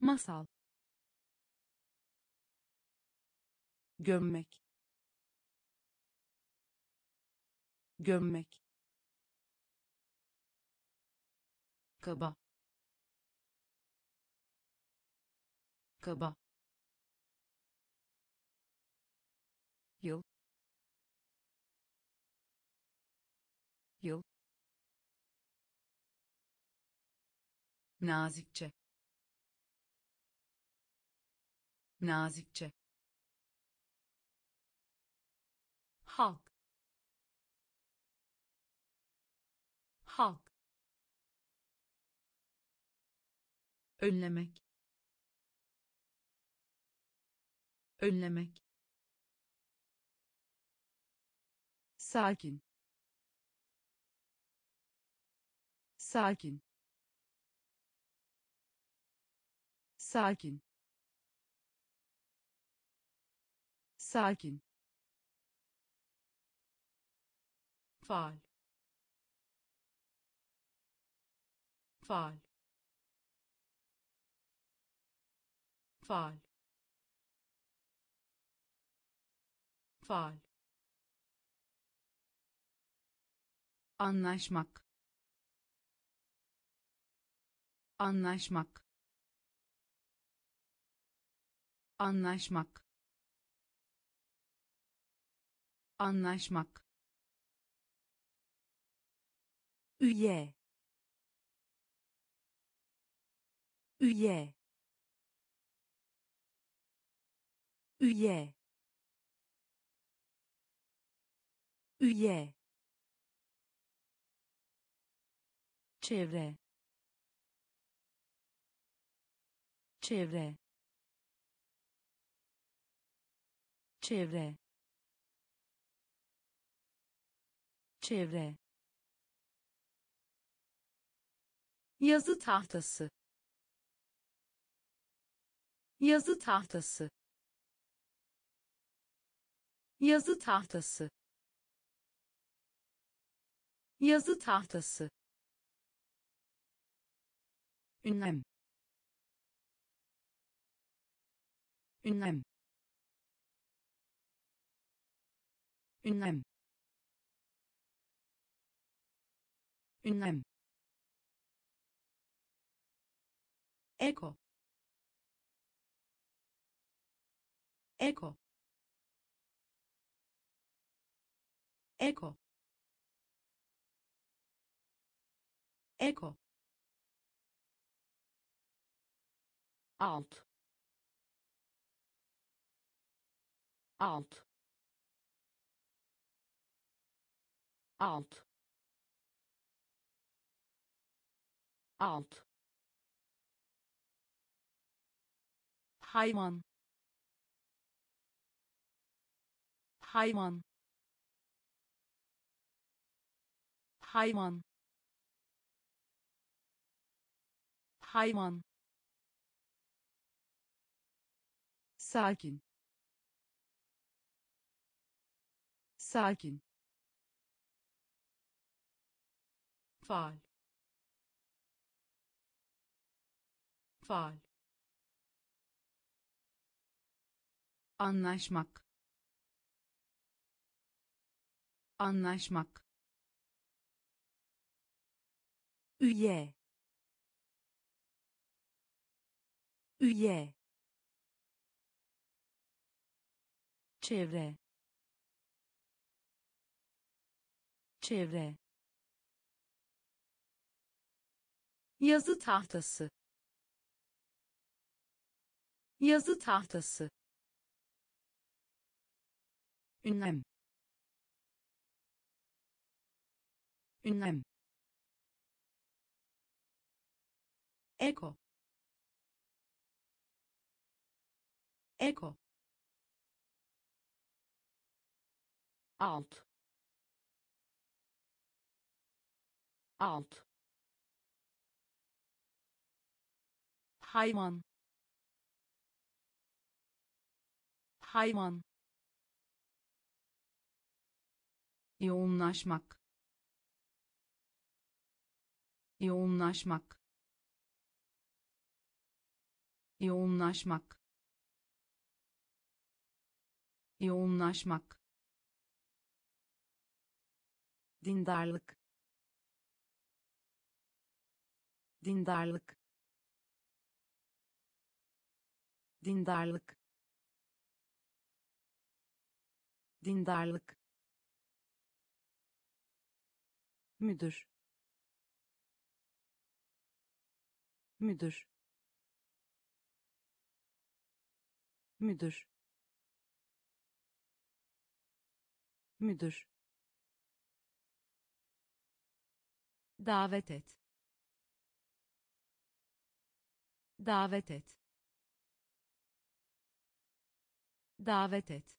Masal. Gömmek. Gömmek. Kaba. Kaba. Yıl. Yıl nazikçe. Nazikçe. Halk. Halk. Önlemek. Önlemek. Sakin. Sakin sakin. Sakin. Faal. Faal. Faal. Faal. Anlaşmak. Anlaşmak anlaşmak. Anlaşmak. Üye. Üye. Üye. Üye. Çevre. Çevre çevre. Çevre. Yazı tahtası. Yazı tahtası. Yazı tahtası. Yazı tahtası. Ünlem. Ünlem ünlem. Ünlem. Eko. Eko. Eko. Eko. Alt. Alt alt. Alt. Hayvan. Hayvan. Hayvan. Hayvan. Sakin. Sakin faal. Faal. Anlaşmak. Anlaşmak. Üye. Üye. Çevre. Çevre yazı tahtası. Yazı tahtası. Ünlem. Ünlem. Eko. Eko. Alt. Alt hayvan. Hayvan. Yoğunlaşmak. Yoğunlaşmak. Yoğunlaşmak. Yoğunlaşmak. Dindarlık. Dindarlık dindarlık dindarlık müdür müdür müdür müdür. Davet et. Davet et davet et.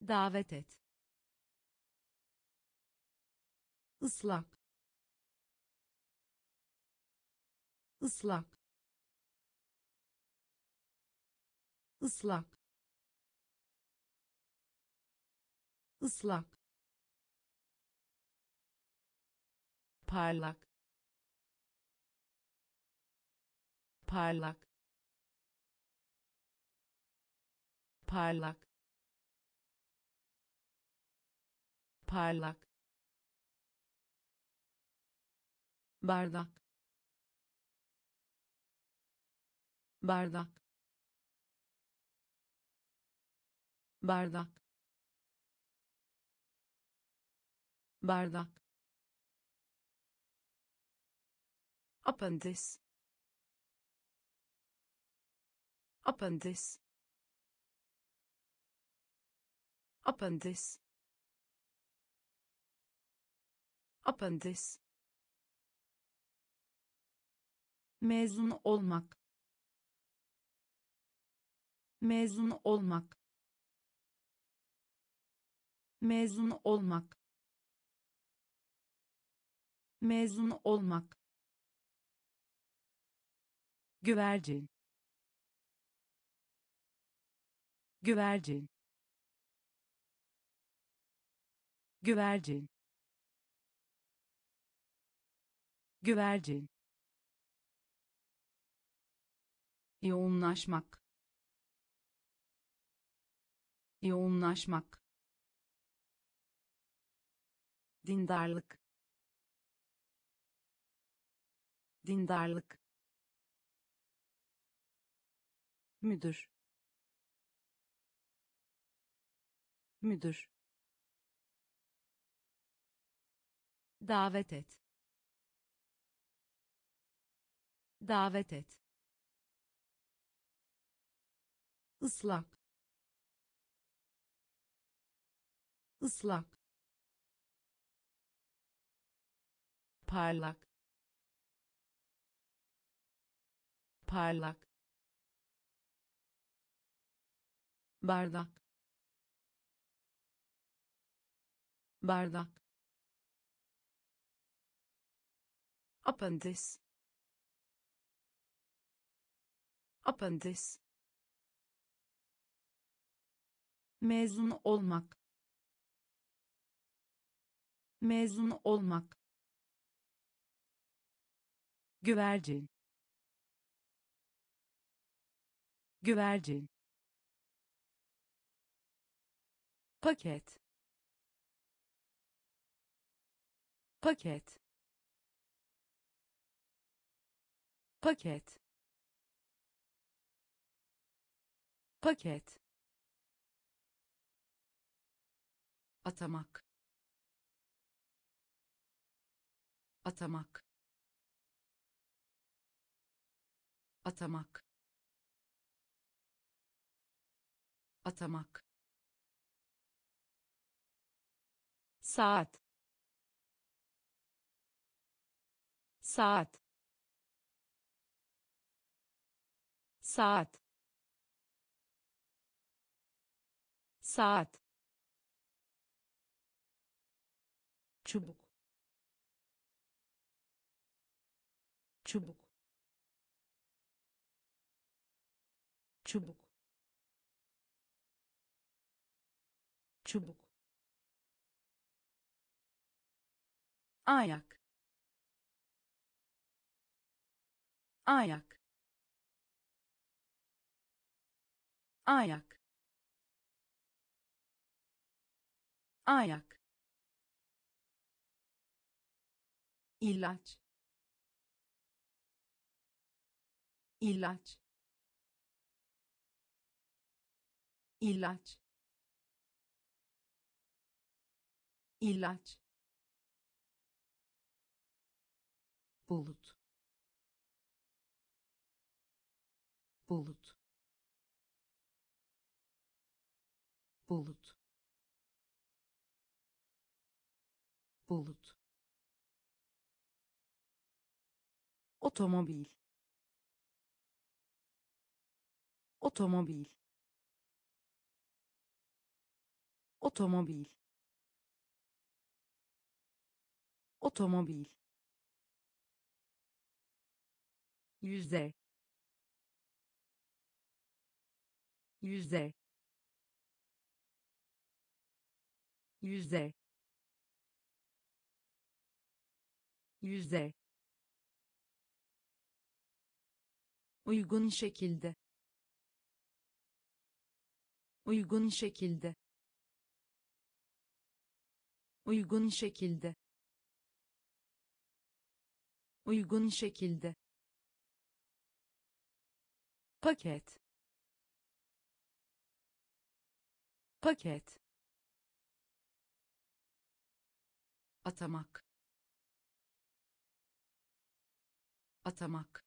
Davet et. Islak ıslak ıslak ıslak parlak. Parlak parlak parlak bardak bardak bardak bardak. Apandis apandis apandis apandis mezun olmak. Mezun olmak. Mezun olmak. Mezun olmak. Güvercin. Güvercin güvercin. Güvercin. Yoğunlaşmak. Yoğunlaşmak. Dindarlık. Dindarlık. Müdür. Müdür davet et. Davet et. Islak ıslak parlak. Parlak. Bardak. Bardak apandis apandis mezun olmak. Mezun olmak. Güvercin. Güvercin. Paket. Paket paket. Paket. Atamak. Atamak. Atamak. Atamak. Saat. Saat saat. Saat. Çubuk. Çubuk. Çubuk. Çubuk. Ayak. Ayak ayak. Ayak. İlaç. İlaç. İlaç. İlaç. Bulut. Bulut bulut. Bulut. Otomobil. Otomobil. Otomobil. Otomobil. Yüzde yüzde yüzde. Yüzde. Uygun şekilde. Uygun şekilde. Uygun şekilde. Uygun şekilde. Paket. Paket atamak. Atamak.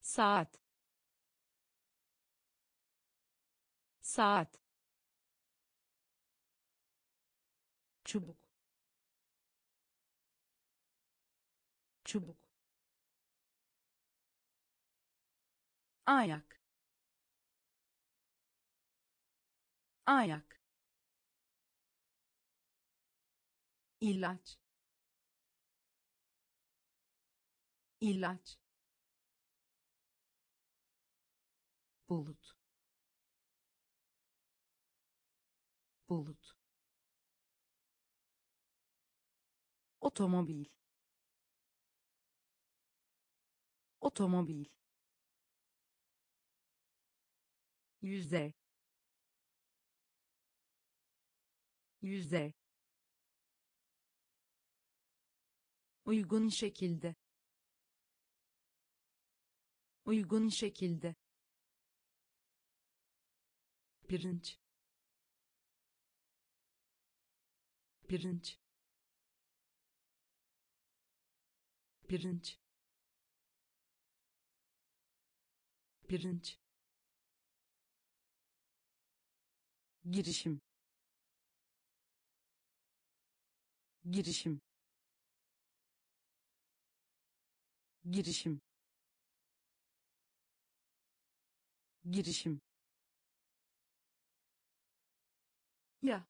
Saat. Saat. Çubuk. Çubuk. Ayak. Ayak ilaç. İlaç. Bulut. Bulut. Otomobil. Otomobil. Yüzde yüzde uygun şekilde. Uygun şekilde. Pirinç. Pirinç. Pirinç. Pirinç. Girişim. Girişim girişim. Girişim. Ya.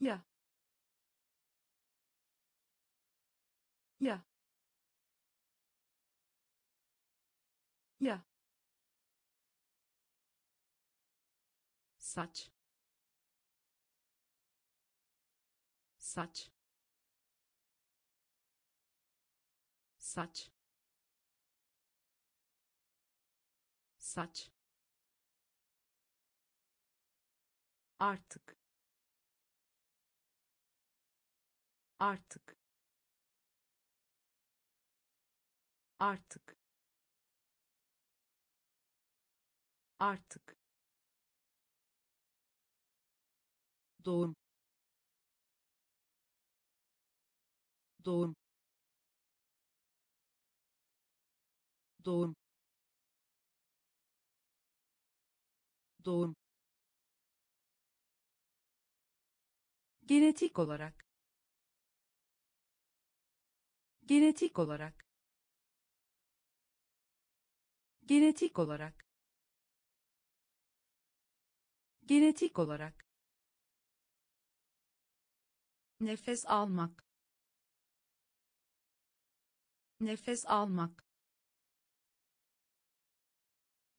Ya. Ya. Ya. Saç. Saç saç. Saç. Artık. Artık. Artık. Artık. Doğum. Doğum doğum. Doğum. Genetik olarak. Genetik olarak. Genetik olarak. Genetik olarak. Nefes almak. Nefes almak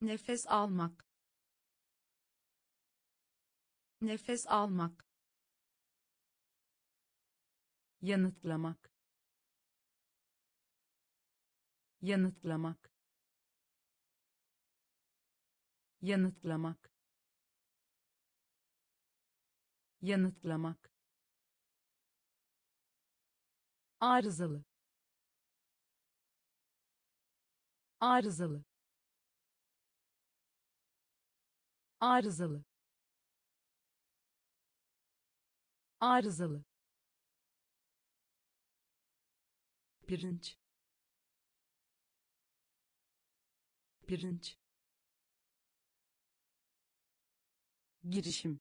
nefes almak. Nefes almak. Yanıtlamak. Yanıtlamak. Yanıtlamak. Yanıtlamak. Arızalı. Arızalı arızalı. Arızalı. Pirinç. Pirinç. Girişim.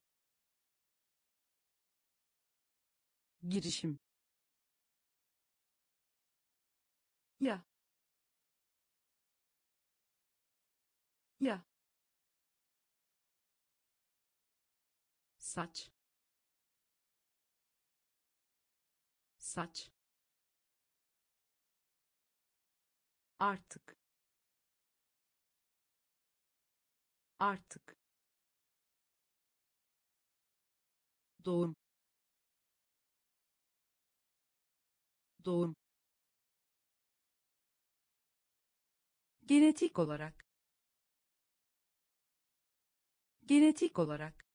Girişim. Ya. Ya saç. Saç. Artık. Artık. Doğum. Doğum. Genetik olarak. Genetik olarak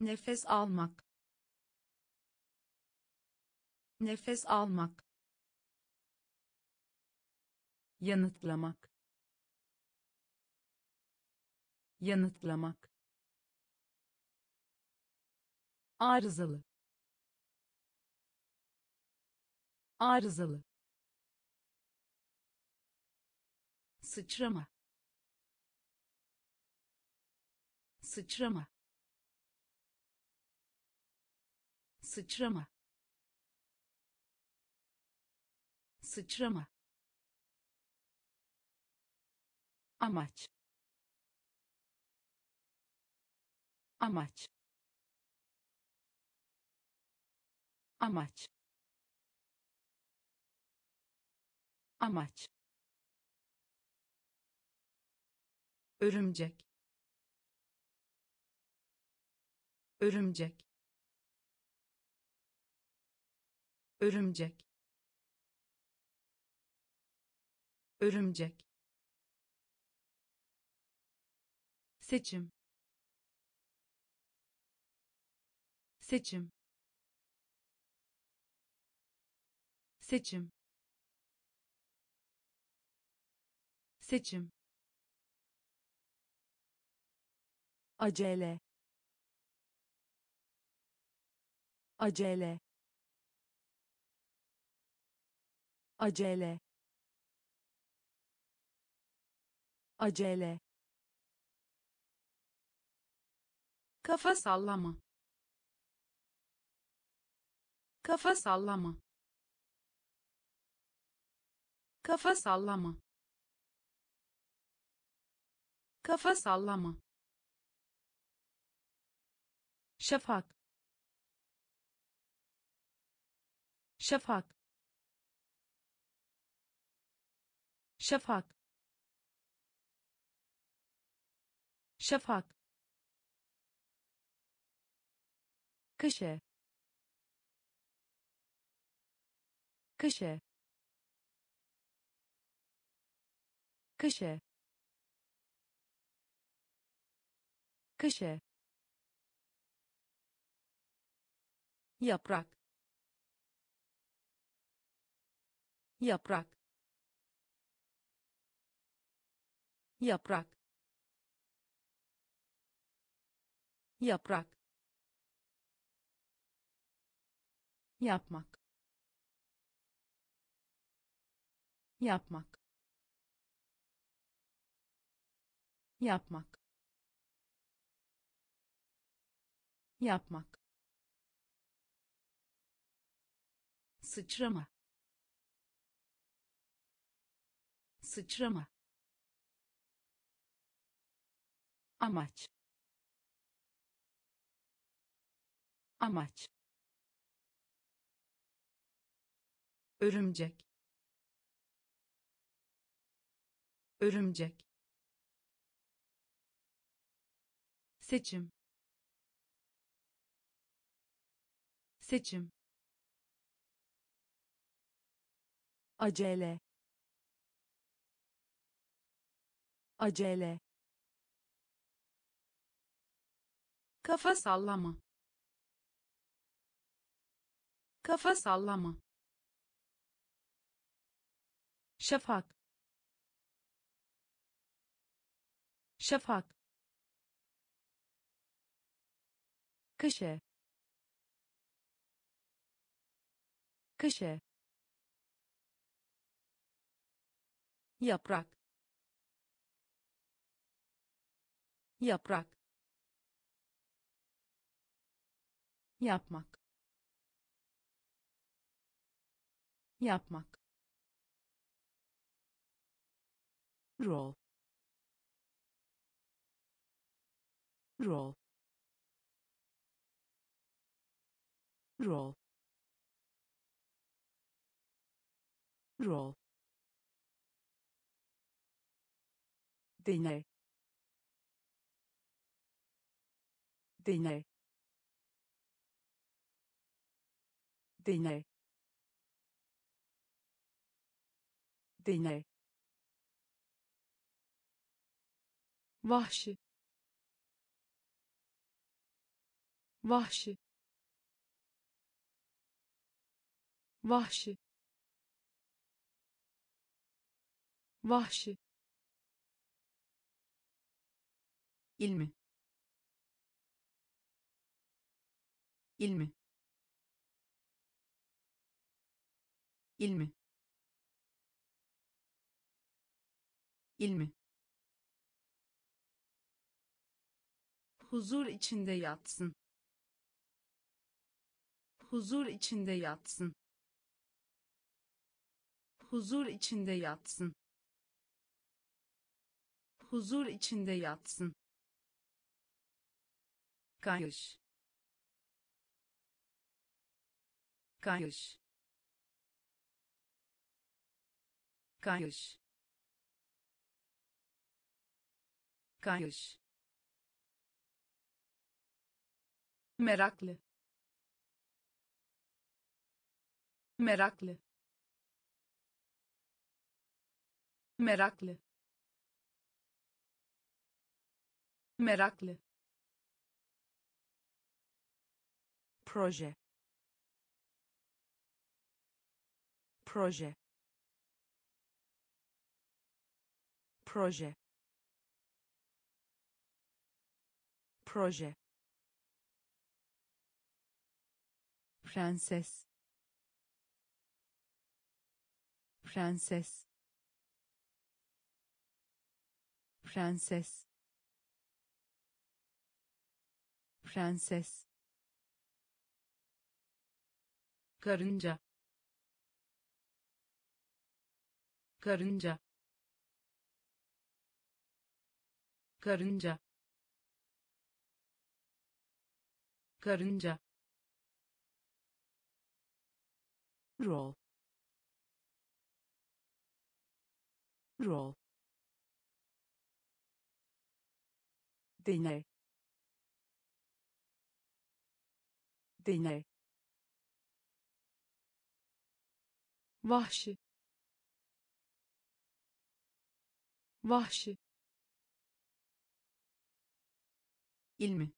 nefes almak. Nefes almak. Yanıtlamak. Yanıtlamak. Arızalı. Arızalı. Sıçrama. Sıçrama sıçrama. Sıçrama. Amaç. Amaç. Amaç. Amaç. Örümcek. Örümcek örümcek. Örümcek. Seçim. Seçim. Seçim. Seçim. Acele. Acele acele. Acele. Kafa sallama. Kafa sallama. Kafa sallama. Kafa sallama. Şafak. Şafak şafak. Şafak. Kışe kışe kışe kışe yaprak. Yaprak yaprak. Yaprak. Yapmak. Yapmak. Yapmak. Yapmak. Sıçrama. Sıçrama amaç. Amaç. Örümcek. Örümcek. Seçim. Seçim. Acele. Acele kafa sallama. Kafa sallama. Şafak. Şafak. Kışe kışe yaprak. Yaprak yapmak. Yapmak. Rol. Rol. Rol. Rol. Deney. Deney deney deney vahşi. Vahşi. Vahşi. Vahşi. İlmi. İlmi ilmi ilmi huzur içinde yatsın. Huzur içinde yatsın. Huzur içinde yatsın. Huzur içinde yatsın. Kayış. Kayış kayış. Kayış. Meraklı. Meraklı. Meraklı. Meraklı. Proje. Proje proje. Proje. Prenses prenses prenses prenses karınca. Karınca karınca karınca rol. Rol. Deney deney vahşi vahşi ilmi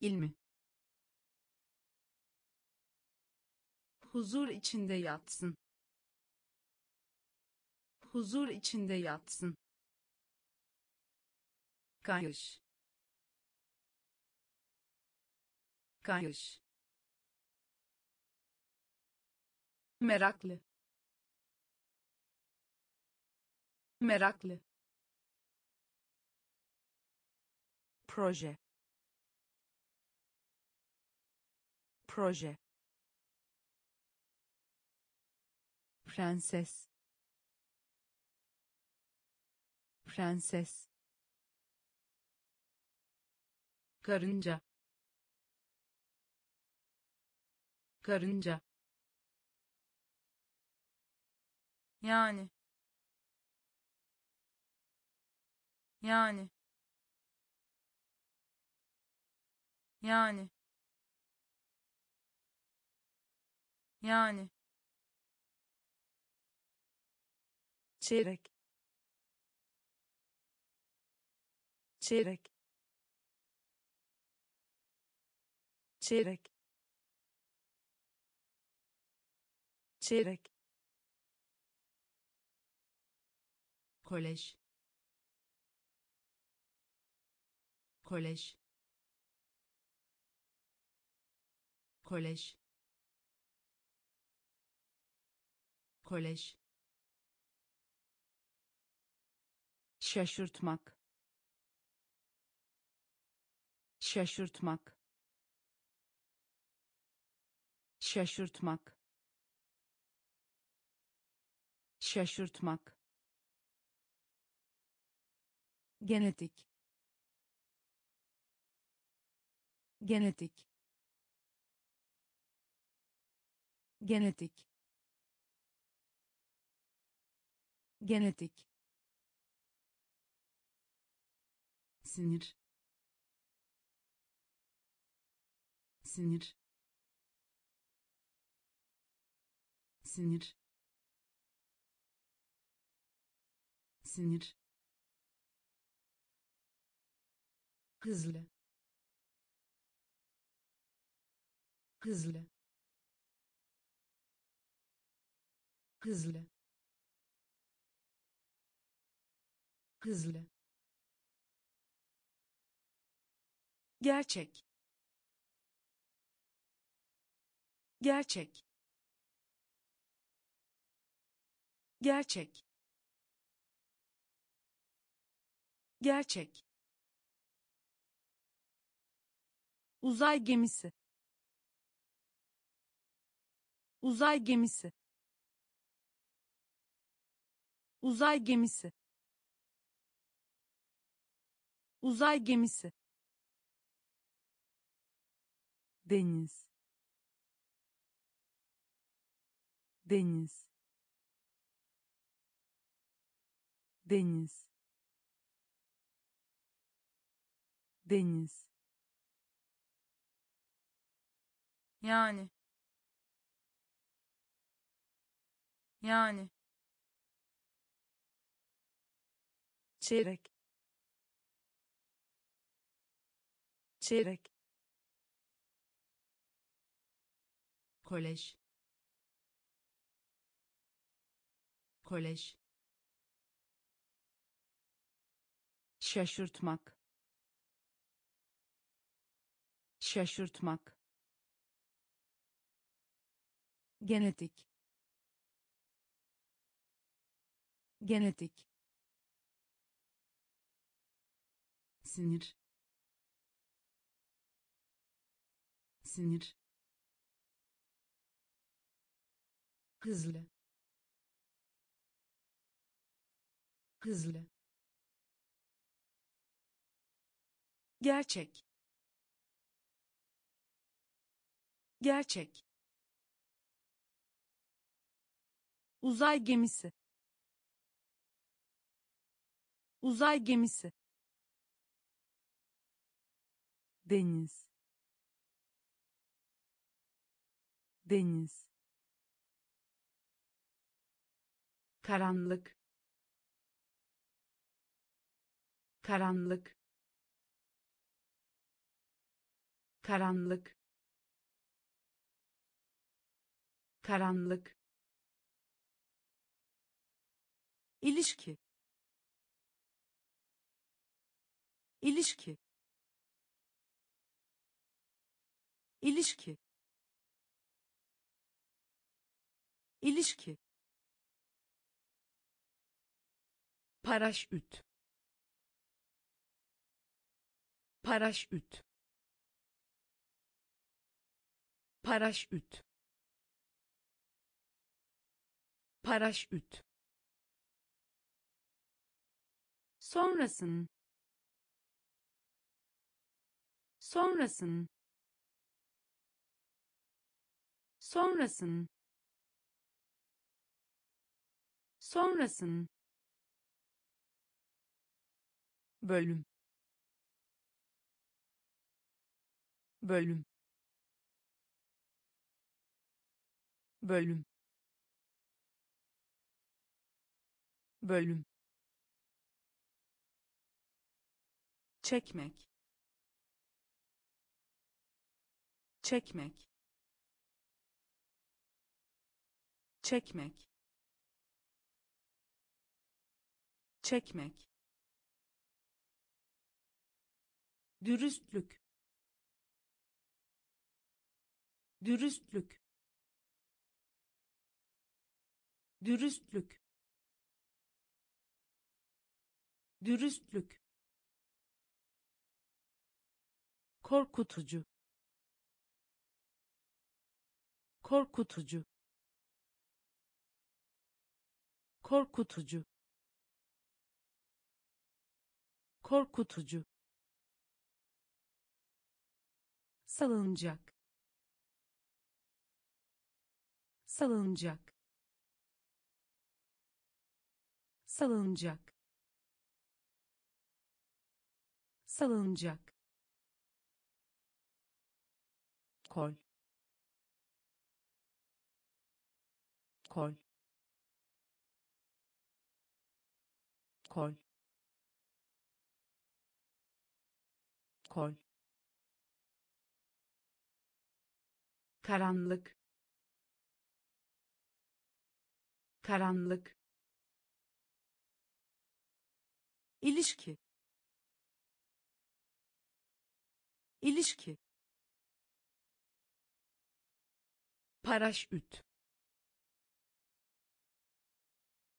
ilmi huzur içinde yatsın. Huzur içinde yatsın. Kayış. Kayış. Meraklı. Meraklı proje. Proje. Prenses prenses karınca. Karınca. Yani. Yani yani. Yani. Çeyrek. Çeyrek. Çeyrek. Çeyrek. Kolej. Kolej kolej. Kolej. Şaşırtmak. Şaşırtmak. Şaşırtmak. Şaşırtmak. Genetik. Genetik genetik. Genetik. Sinir. Sinir. Sinir. Sinir. Hızlı. Hızlı hızlı. Hızlı. Gerçek. Gerçek. Gerçek. Gerçek. Uzay gemisi. Uzay gemisi uzay gemisi. Uzay gemisi. Deniz. Deniz. Deniz. Deniz. Yani. Yani çeyrek. Çeyrek. Kolej. Kolej. Şaşırtmak. Şaşırtmak. Genetik. Genetik sinir. Sinir. Hızlı. Hızlı. Gerçek. Gerçek. Uzay gemisi. Uzay gemisi deniz. Deniz. Karanlık. Karanlık. Karanlık. Karanlık. İlişki. İlişki ilişki. İlişki. Paraşüt. Paraşüt. Paraşüt. Paraşüt. Sonrasın. Sonrasın sonrasın. Sonrasın. Bölüm. Bölüm. Bölüm. Bölüm. Çekmek. Çekmek çekmek. Çekmek. Dürüstlük. Dürüstlük. Dürüstlük. Dürüstlük. Korkutucu. Korkutucu korkutucu. Korkutucu. Salıncak salıncak salıncak salıncak kol. Kol kol. Kol. Karanlık. Karanlık. İlişki. İlişki. Paraşüt.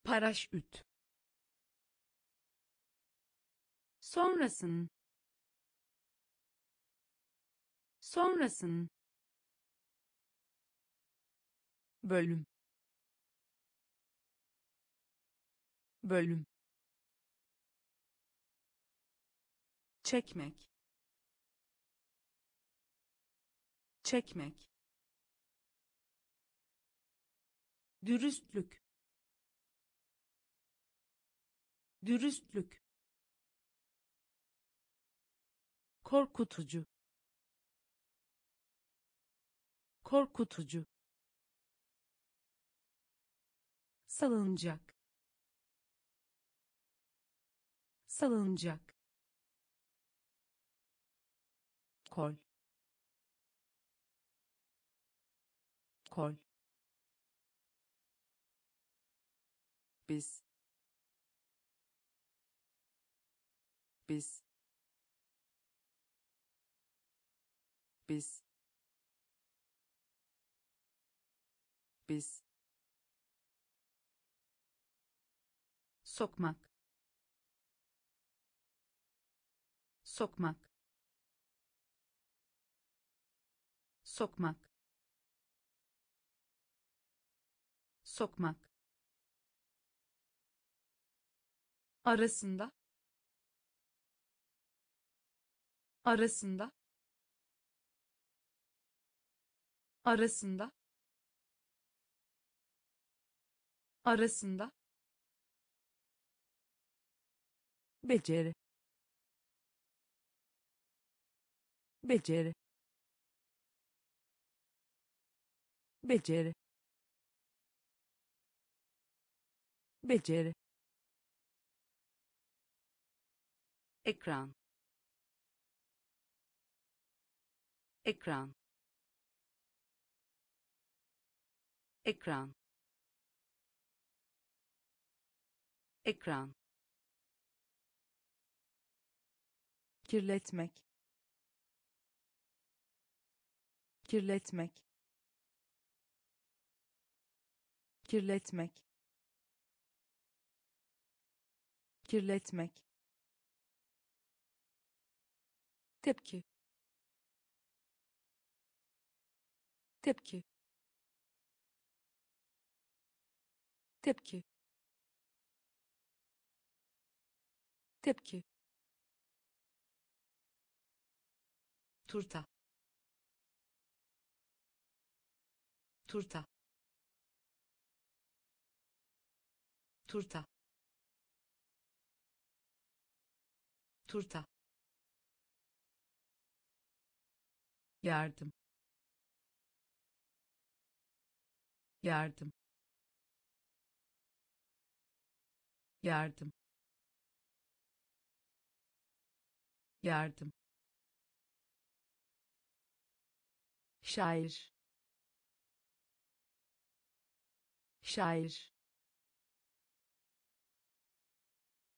Paraşüt sonrasın. Sonrasın. Bölüm. Bölüm. Çekmek. Çekmek. Dürüstlük. Dürüstlük korkutucu. Korkutucu. Salıncak salıncak kol. Kol. Biz. Biz biz. Biz. Sokmak. Sokmak. Sokmak. Sokmak. Arasında. Arasında arasında arasında beceri beceri beceri beceri. Ekran ekran ekran. Ekran. Kirletmek. Kirletmek. Kirletmek. Kirletmek. Tepki. Tepki tepki. Tepki. Turta. Turta. Turta. Turta. Yardım. Yardım yardım. Yardım. Şair. Şair.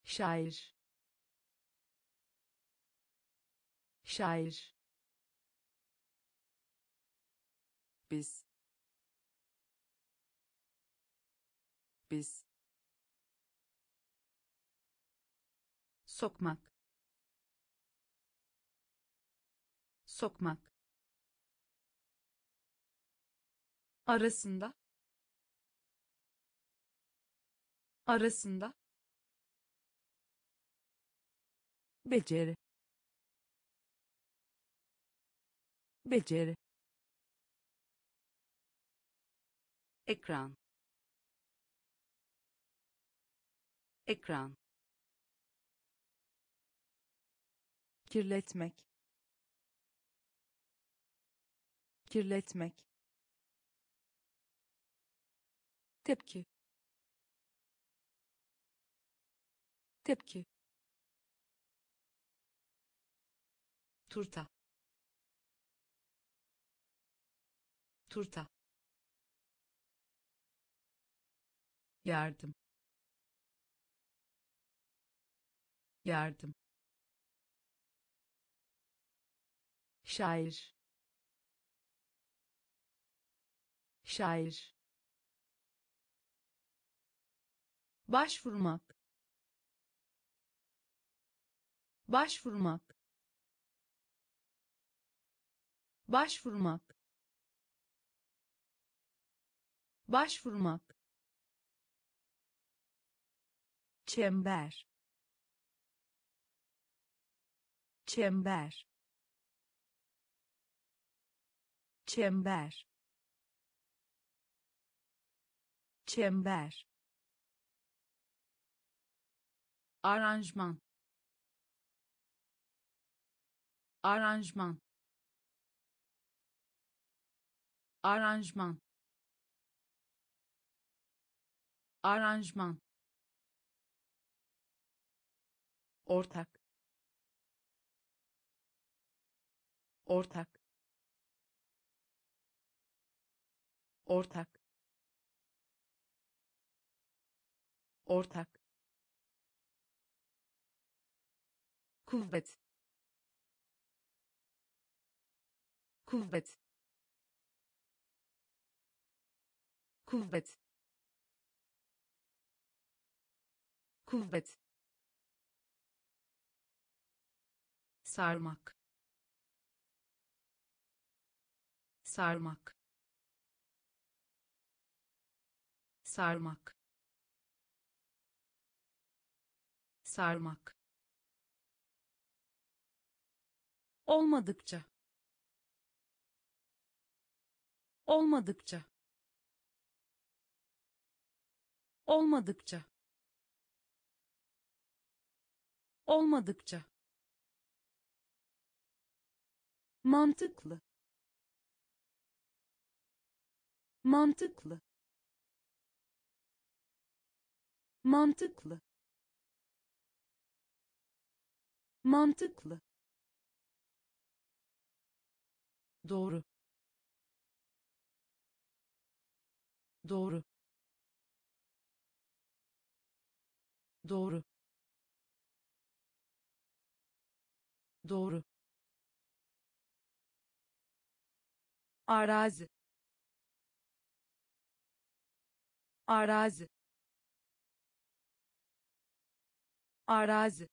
Şair. Şair. Biz. Biz sokmak. Sokmak. Arasında. Arasında. Beceri. Beceri. Ekran. Ekran kirletmek. Kirletmek. Tepki. Tepki. Turta. Turta. Yardım. Yardım şair. Şair. Başvurmak. Başvurmak. Başvurmak. Başvurmak. Çember. Çember çember. Çember. Aranjman. Aranjman. Aranjman. Aranjman. Ortak. Ortak ortak. Ortak. Kuvvet. Kuvvet. Kuvvet. Kuvvet. Sarmak. Sarmak sarmak. Sarmak. Olmadıkça. Olmadıkça. Olmadıkça. Olmadıkça. Mantıklı. Mantıklı mantıklı. Mantıklı. Doğru. Doğru. Doğru. Doğru. Arazi. Arazi arazi.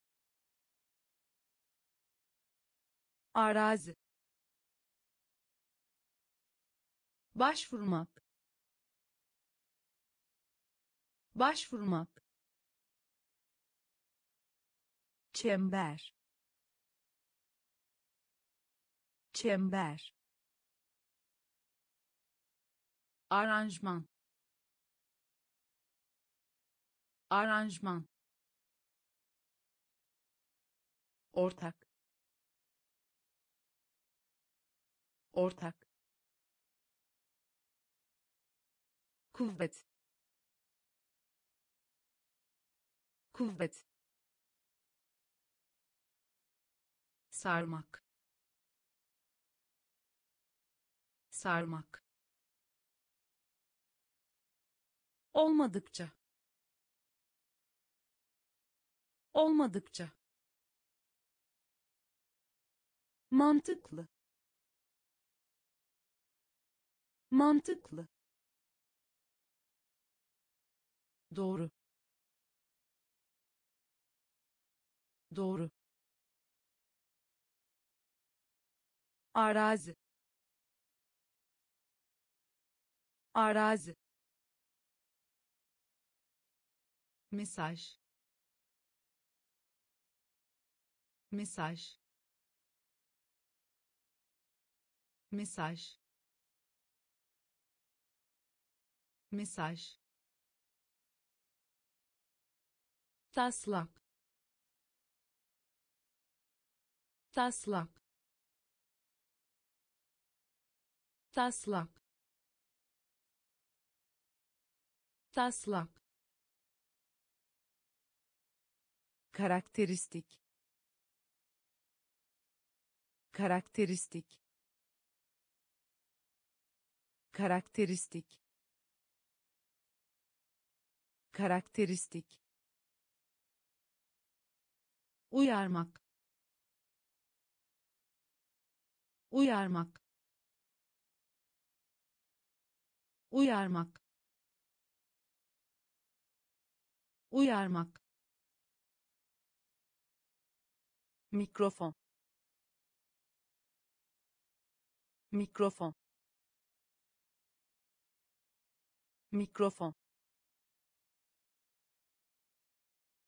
Arazi. Başvurmak. Başvurmak. Çember. Çember. Aranjman. Aranjman ortak. Ortak. Kuvvet. Kuvvet. Sarmak. Sarmak. Olmadıkça. Olmadıkça mantıklı. Mantıklı. Doğru. Doğru. Arazi. Arazi. Mesaj. Mesaj mesaj. Mesaj. Taslak. Taslak. Taslak. Taslak. Karakteristik. Karakteristik karakteristik. Karakteristik. Uyarmak. Uyarmak. Uyarmak. Uyarmak. Mikrofon. Mikrofon mikrofon.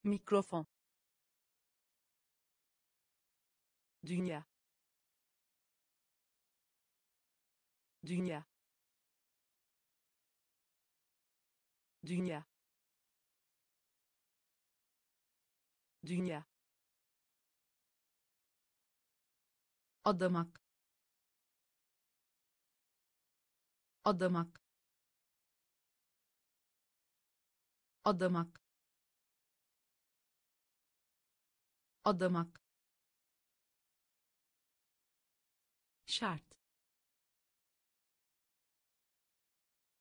Mikrofon. Dünya. Dünya. Dünya. Dünya. Adamak. Adamak adamak. Adamak. Şart.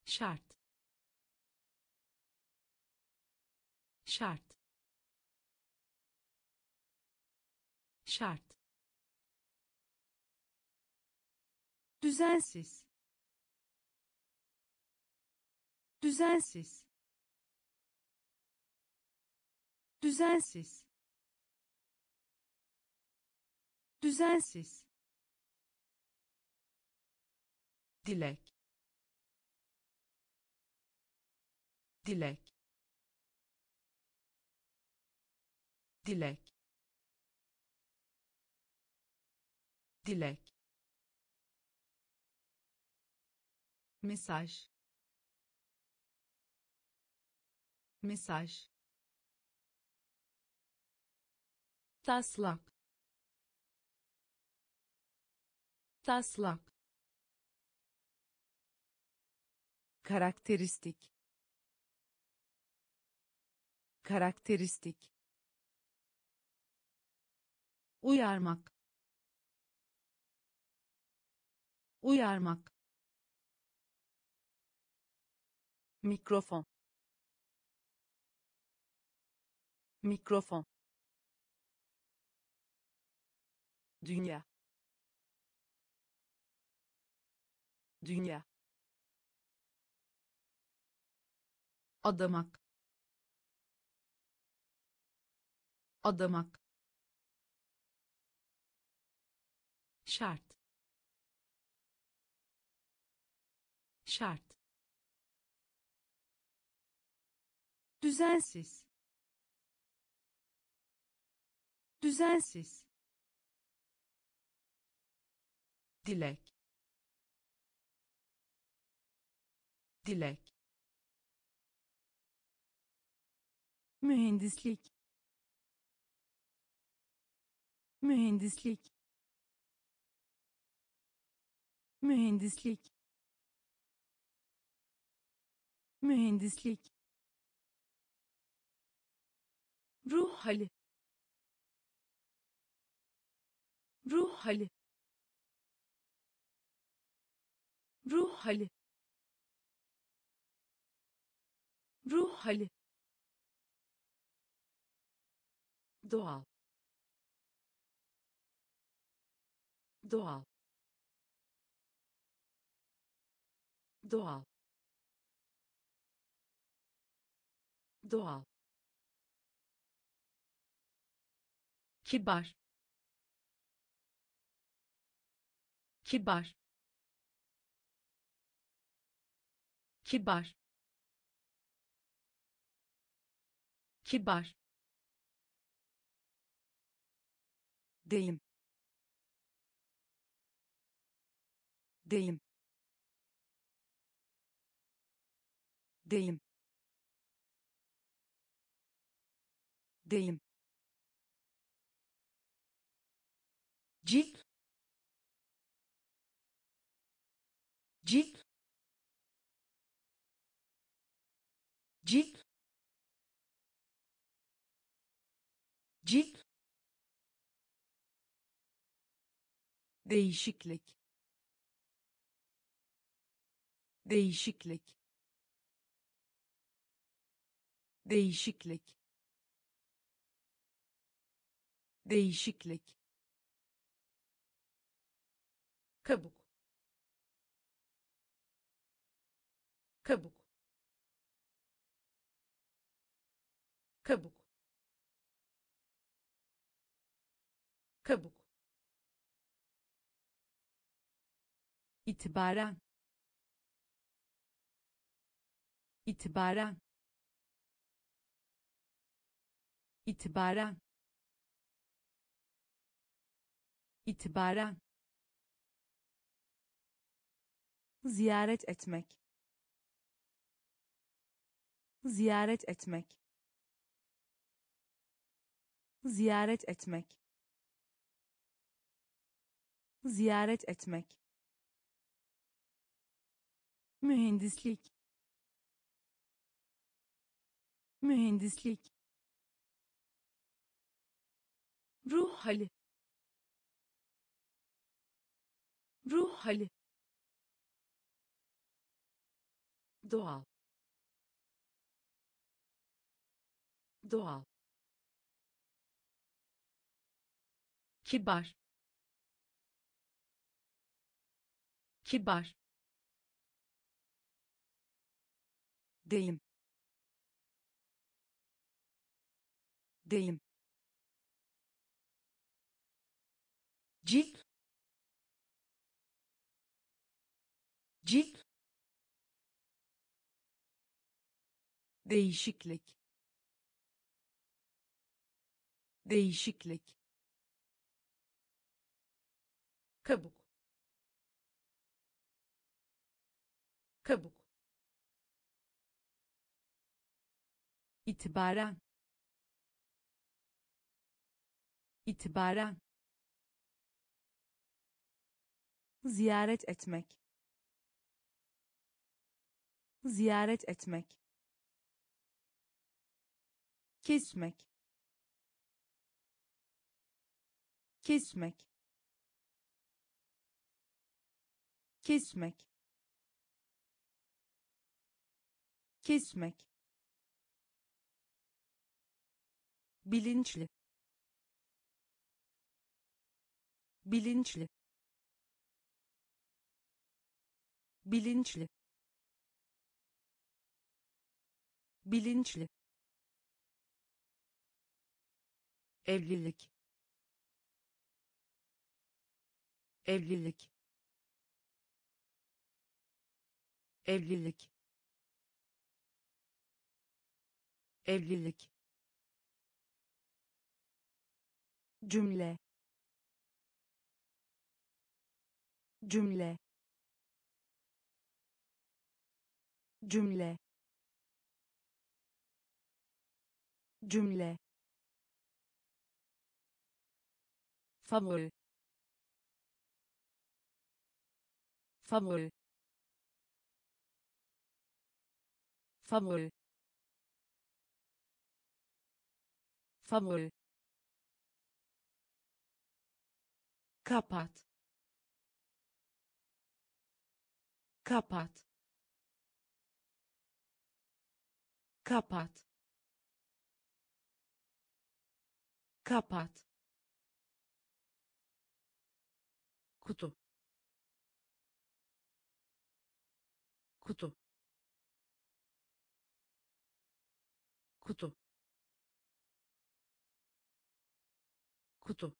Şart. Şart. Şart. Düzensiz. Düzensiz düzensiz. Düzensiz. Dilek. Dilek. Dilek. Dilek. Mesaj. Mesaj taslak. Taslak. Karakteristik. Karakteristik. Uyarmak. Uyarmak. Mikrofon. Mikrofon dünya. Dünya. Adamak. Adamak. Şart. Şart. Düzensiz. Düzensiz dilek. Dilek. Mühendislik. Mühendislik. Mühendislik. Mühendislik. Ruh hali. Ruh hali ruh hali. Ruh hali. Doğal. Doğal. Doğal. Doğal. Kibar. Kibar kibar. Kibar. Deyim. Deyim. Deyim. Deyim. Cilt cilt cilt cilt değişiklik. Değişiklik. Değişiklik. Değişiklik. Kabuk. Kabuk kabuk. Kabuk. İtibaren. İtibaren. İtibaren. İtibaren. Ziyaret etmek. Ziyaret etmek ziyaret etmek. Ziyaret etmek. Mühendislik. Mühendislik. Ruh hali. Ruh hali. Doğal. Doğal kibar. Kibar. Deyim. Deyim. Cilt cilt değişiklik. Değişiklik kabuk. Kabuk. İtibaren. İtibaren. Ziyaret etmek. Ziyaret etmek. Kesmek. Kesmek kesmek. Kesmek. Bilinçli. Bilinçli. Bilinçli. Bilinçli. Evlilik. Evlilik evlilik. Evlilik. Cümle. Cümle. Cümle. Cümle. Favori. Favori favori. Favori. Kapat. Kapat. Kapat. Kapat. Kutu. Kutu kutu kutu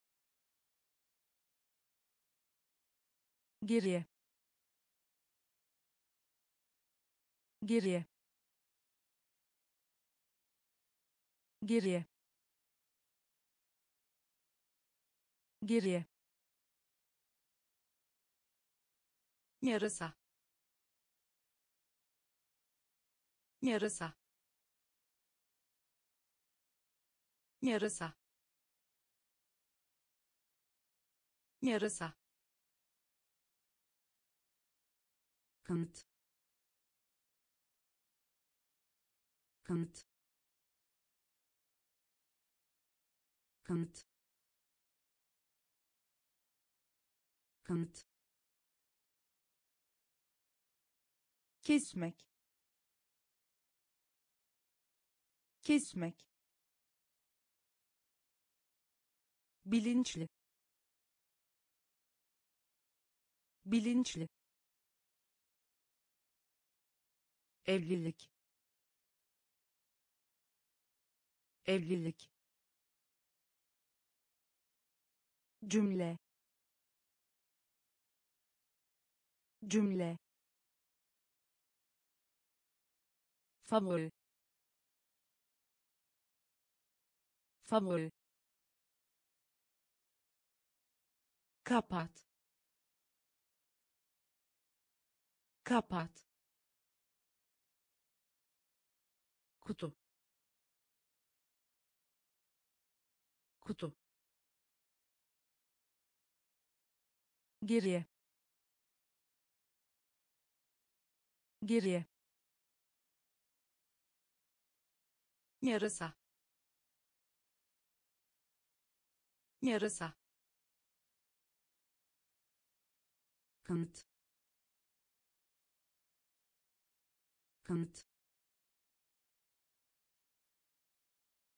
geriye. Geriye. Geriye. Geriye. Yarasa. Yarasa yarasa. Yarasa. Kanıt. Kanıt. Kanıt. Kanıt. Kesmek. Kesmek bilinçli. Bilinçli. Evlilik. Evlilik. Cümle. Cümle. Favori. Favori kapat. Kapat. Kutu. Kutu. Geriye. Geriye. Yarasa. Yarasa kanıt. Kanıt.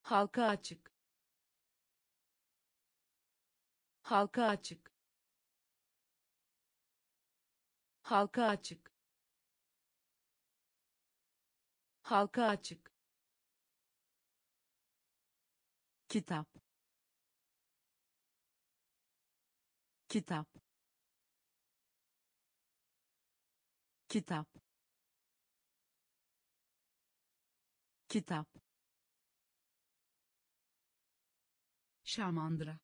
Halka açık. Halka açık. Halka açık. Halka açık. Kitap. Kitap kitap. Kitap. Şamandıra.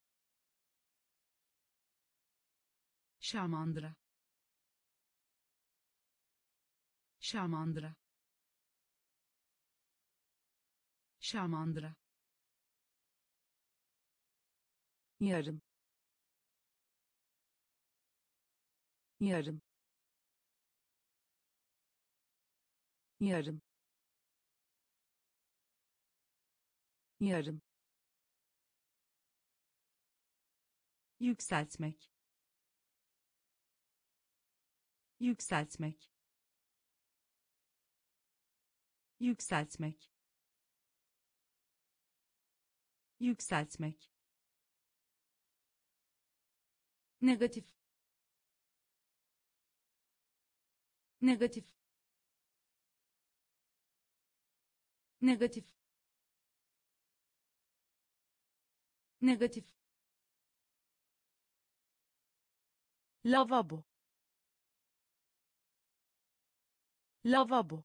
Şamandıra. Şamandıra. Şamandıra. Yarım. Yarım yarım. Yarım. Yükseltmek. Yükseltmek. Yükseltmek. Yükseltmek. Negatif. Negatif negatif negatif lavabo lavabo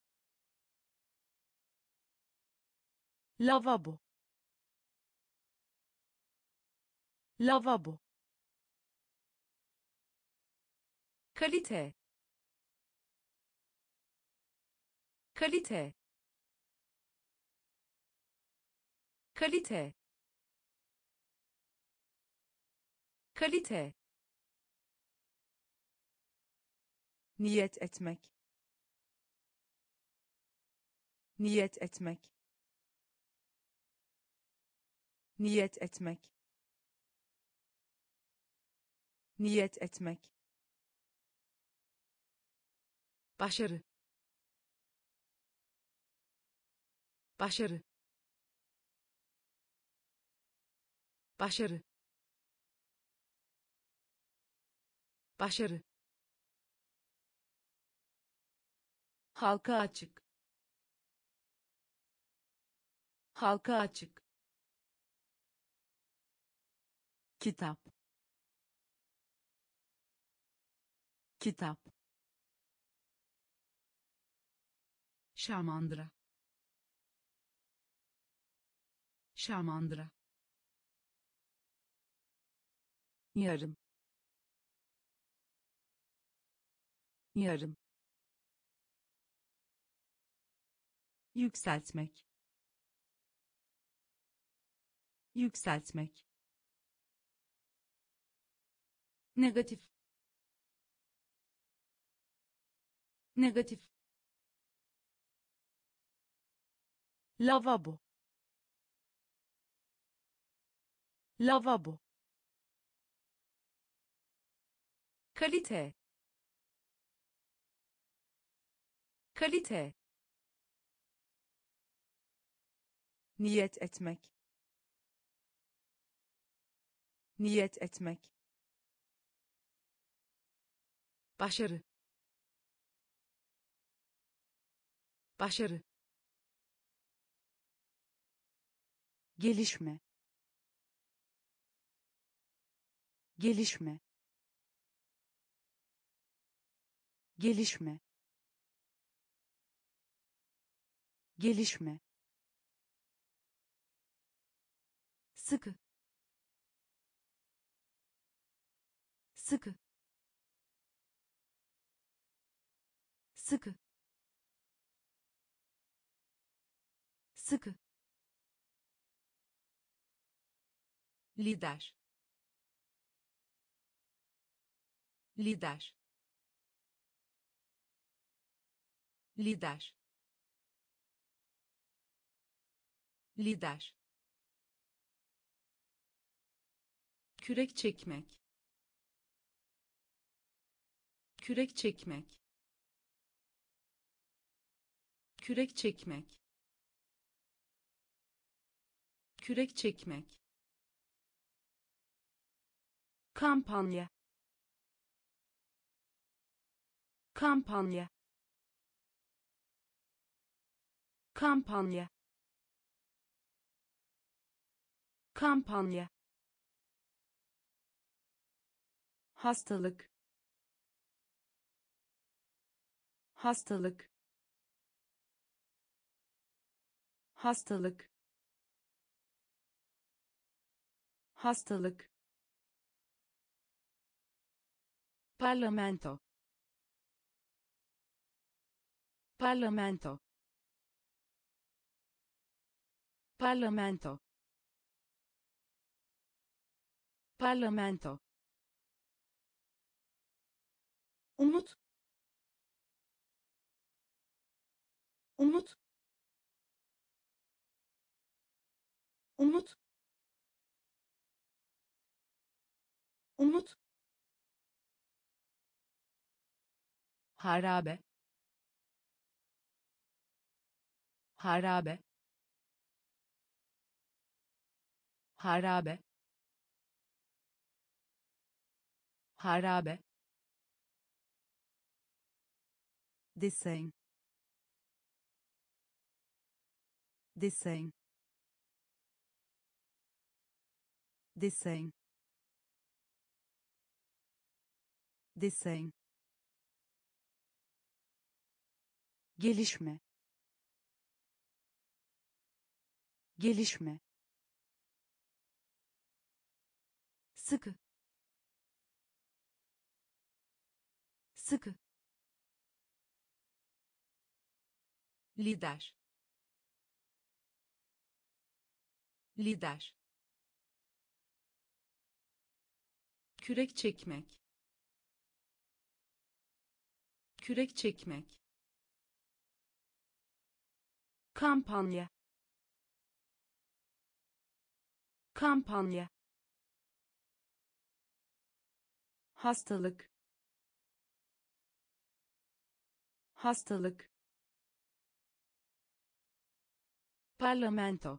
lavabo lavabo kalite kalite kalite. Kalite. Niyet etmek. Niyet etmek. Niyet etmek. Niyet etmek. Başarı. Başarı başarı. Başarı. Halka açık. Halka açık. Kitap. Kitap. Şamandıra. Şamandıra yarım. Yarım. Yükseltmek. Yükseltmek. Negatif. Negatif. Lavabo. Lavabo kalite. Kalite. Niyet etmek. Niyet etmek. Başarı. Başarı. Gelişme. Gelişme gelişme. Gelişme. Sıkı. Sıkı. Sıkı. Sıkı. Lider. Lider lider. Lider. Kürek çekmek. Kürek çekmek. Kürek çekmek. Kürek çekmek. Kampanya. Kampanya kampanya. Kampanya. Hastalık. Hastalık. Hastalık. Hastalık. Parlamento. Parlamento parlamento. Parlamento. Umut. Umut. Umut. Umut. Harabe. Harabe harabe. Harabe. Dessin. Dessin. Dessin. Dessin. Gelişme. Gelişme sıkı. Sıkı. Lider. Lider. Kürek çekmek. Kürek çekmek. Kampanya. Kampanya hastalık. Hastalık. Parlamento.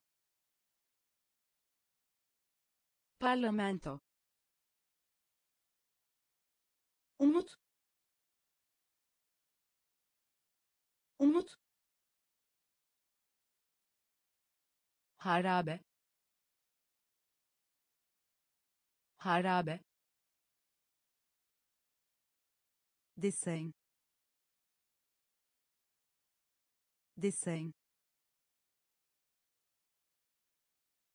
Parlamento. Umut. Umut. Harabe. Harabe dessin dessin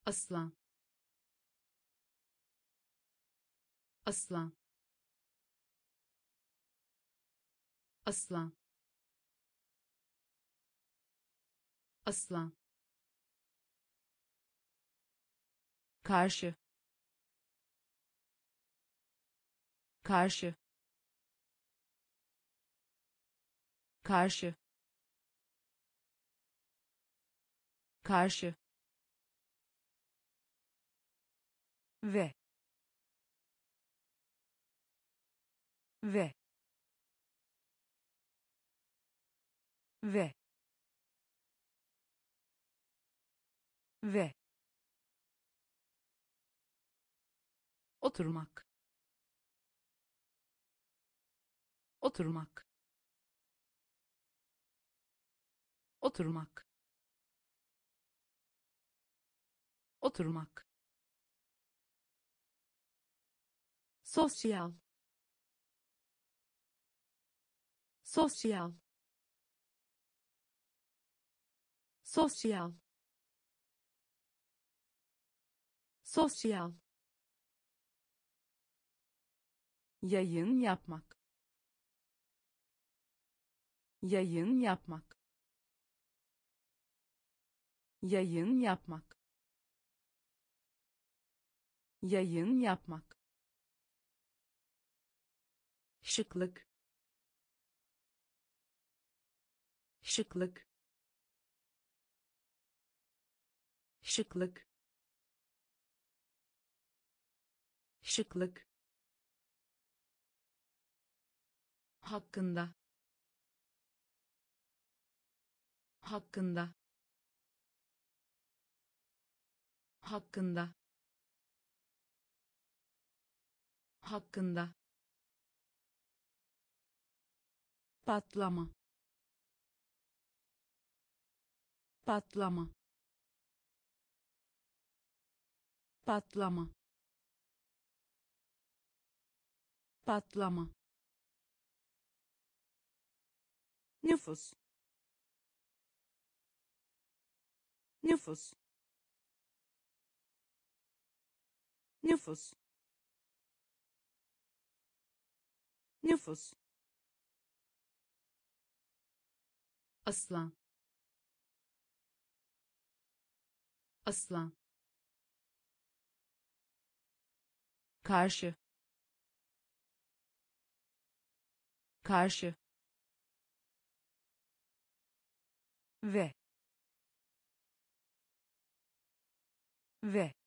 aslan. Aslan. Aslan. Aslan. Karşı. Karşı karşı. Karşı. Ve. Ve. Ve. Ve. Oturmak. Oturmak oturmak. Oturmak. Sosyal. Sosyal. Sosyal. Sosyal. Yayın yapmak. Yayın yapmak yayın yapmak. Yayın yapmak. Şıklık. Şıklık. Şıklık. Şıklık. Hakkında. Hakkında hakkında hakkında patlama patlama patlama patlama. Nüfus nüfus nüfus. Nüfus. Aslan. Aslan. Karşı. Karşı. Ve. Ve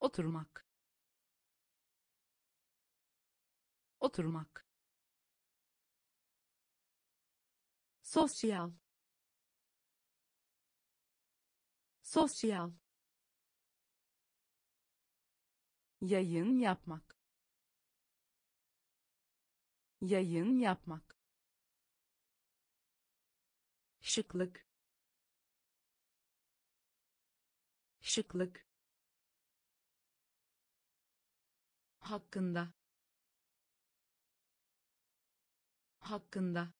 oturmak. Oturmak. Sosyal. Sosyal. Yayın yapmak. Yayın yapmak. Şıklık. Şıklık hakkında hakkında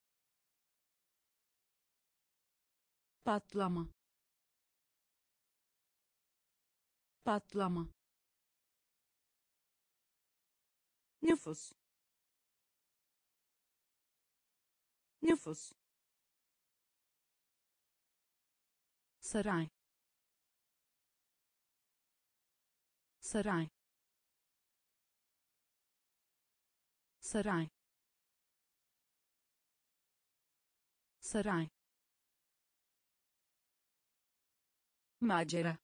patlama patlama nüfus nüfus saray saray saray. Saray. Macera.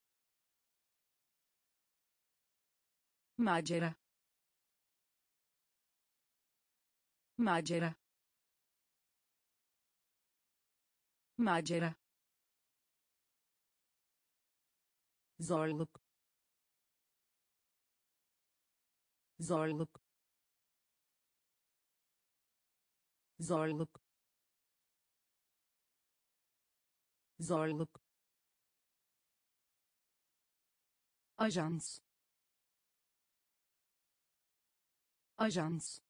Macera. Macera. Macera. Zorluk. Zorluk zorluk. Zorluk. Ajans. Ajans.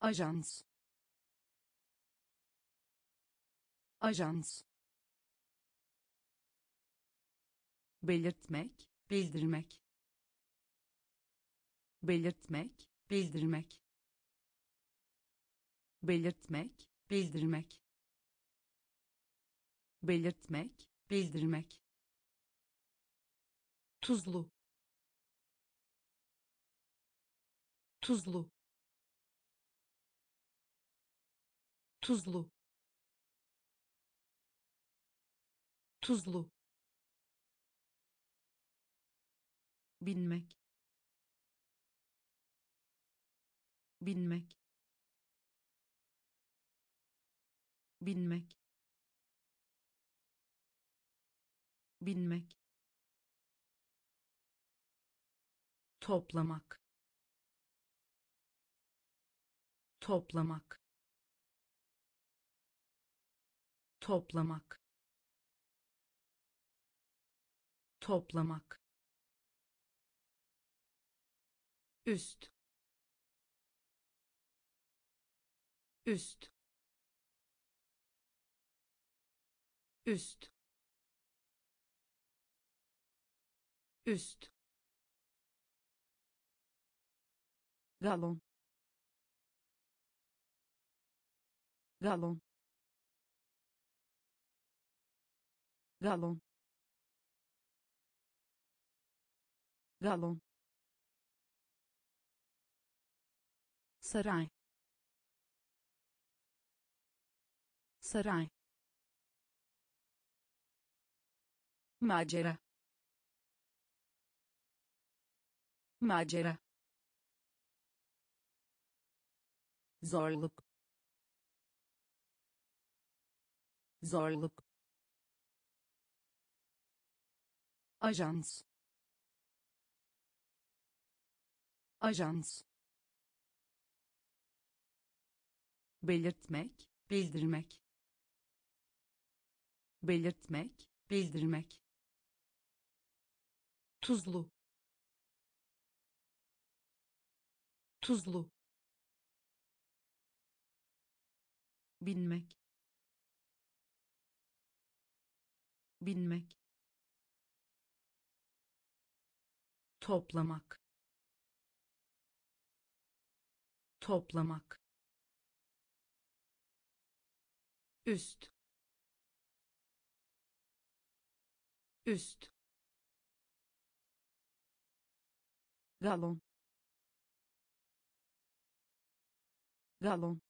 Ajans. Ajans. Belirtmek bildirmek. Belirtmek bildirmek belirtmek bildirmek. Belirtmek bildirmek. Tuzlu. Tuzlu. Tuzlu. Tuzlu. Binmek. Binmek binmek. Binmek. Toplamak. Toplamak. Toplamak. Toplamak. Üst. Üst üst üst galon. Galon. Galon. Galon. Saray saray macera. Macera. Zorluk. Zorluk. Ajans. Ajans. Belirtmek bildirmek. Belirtmek bildirmek tuzlu. Tuzlu. Binmek. Binmek. Toplamak. Toplamak. Üst. Üst galon. Galon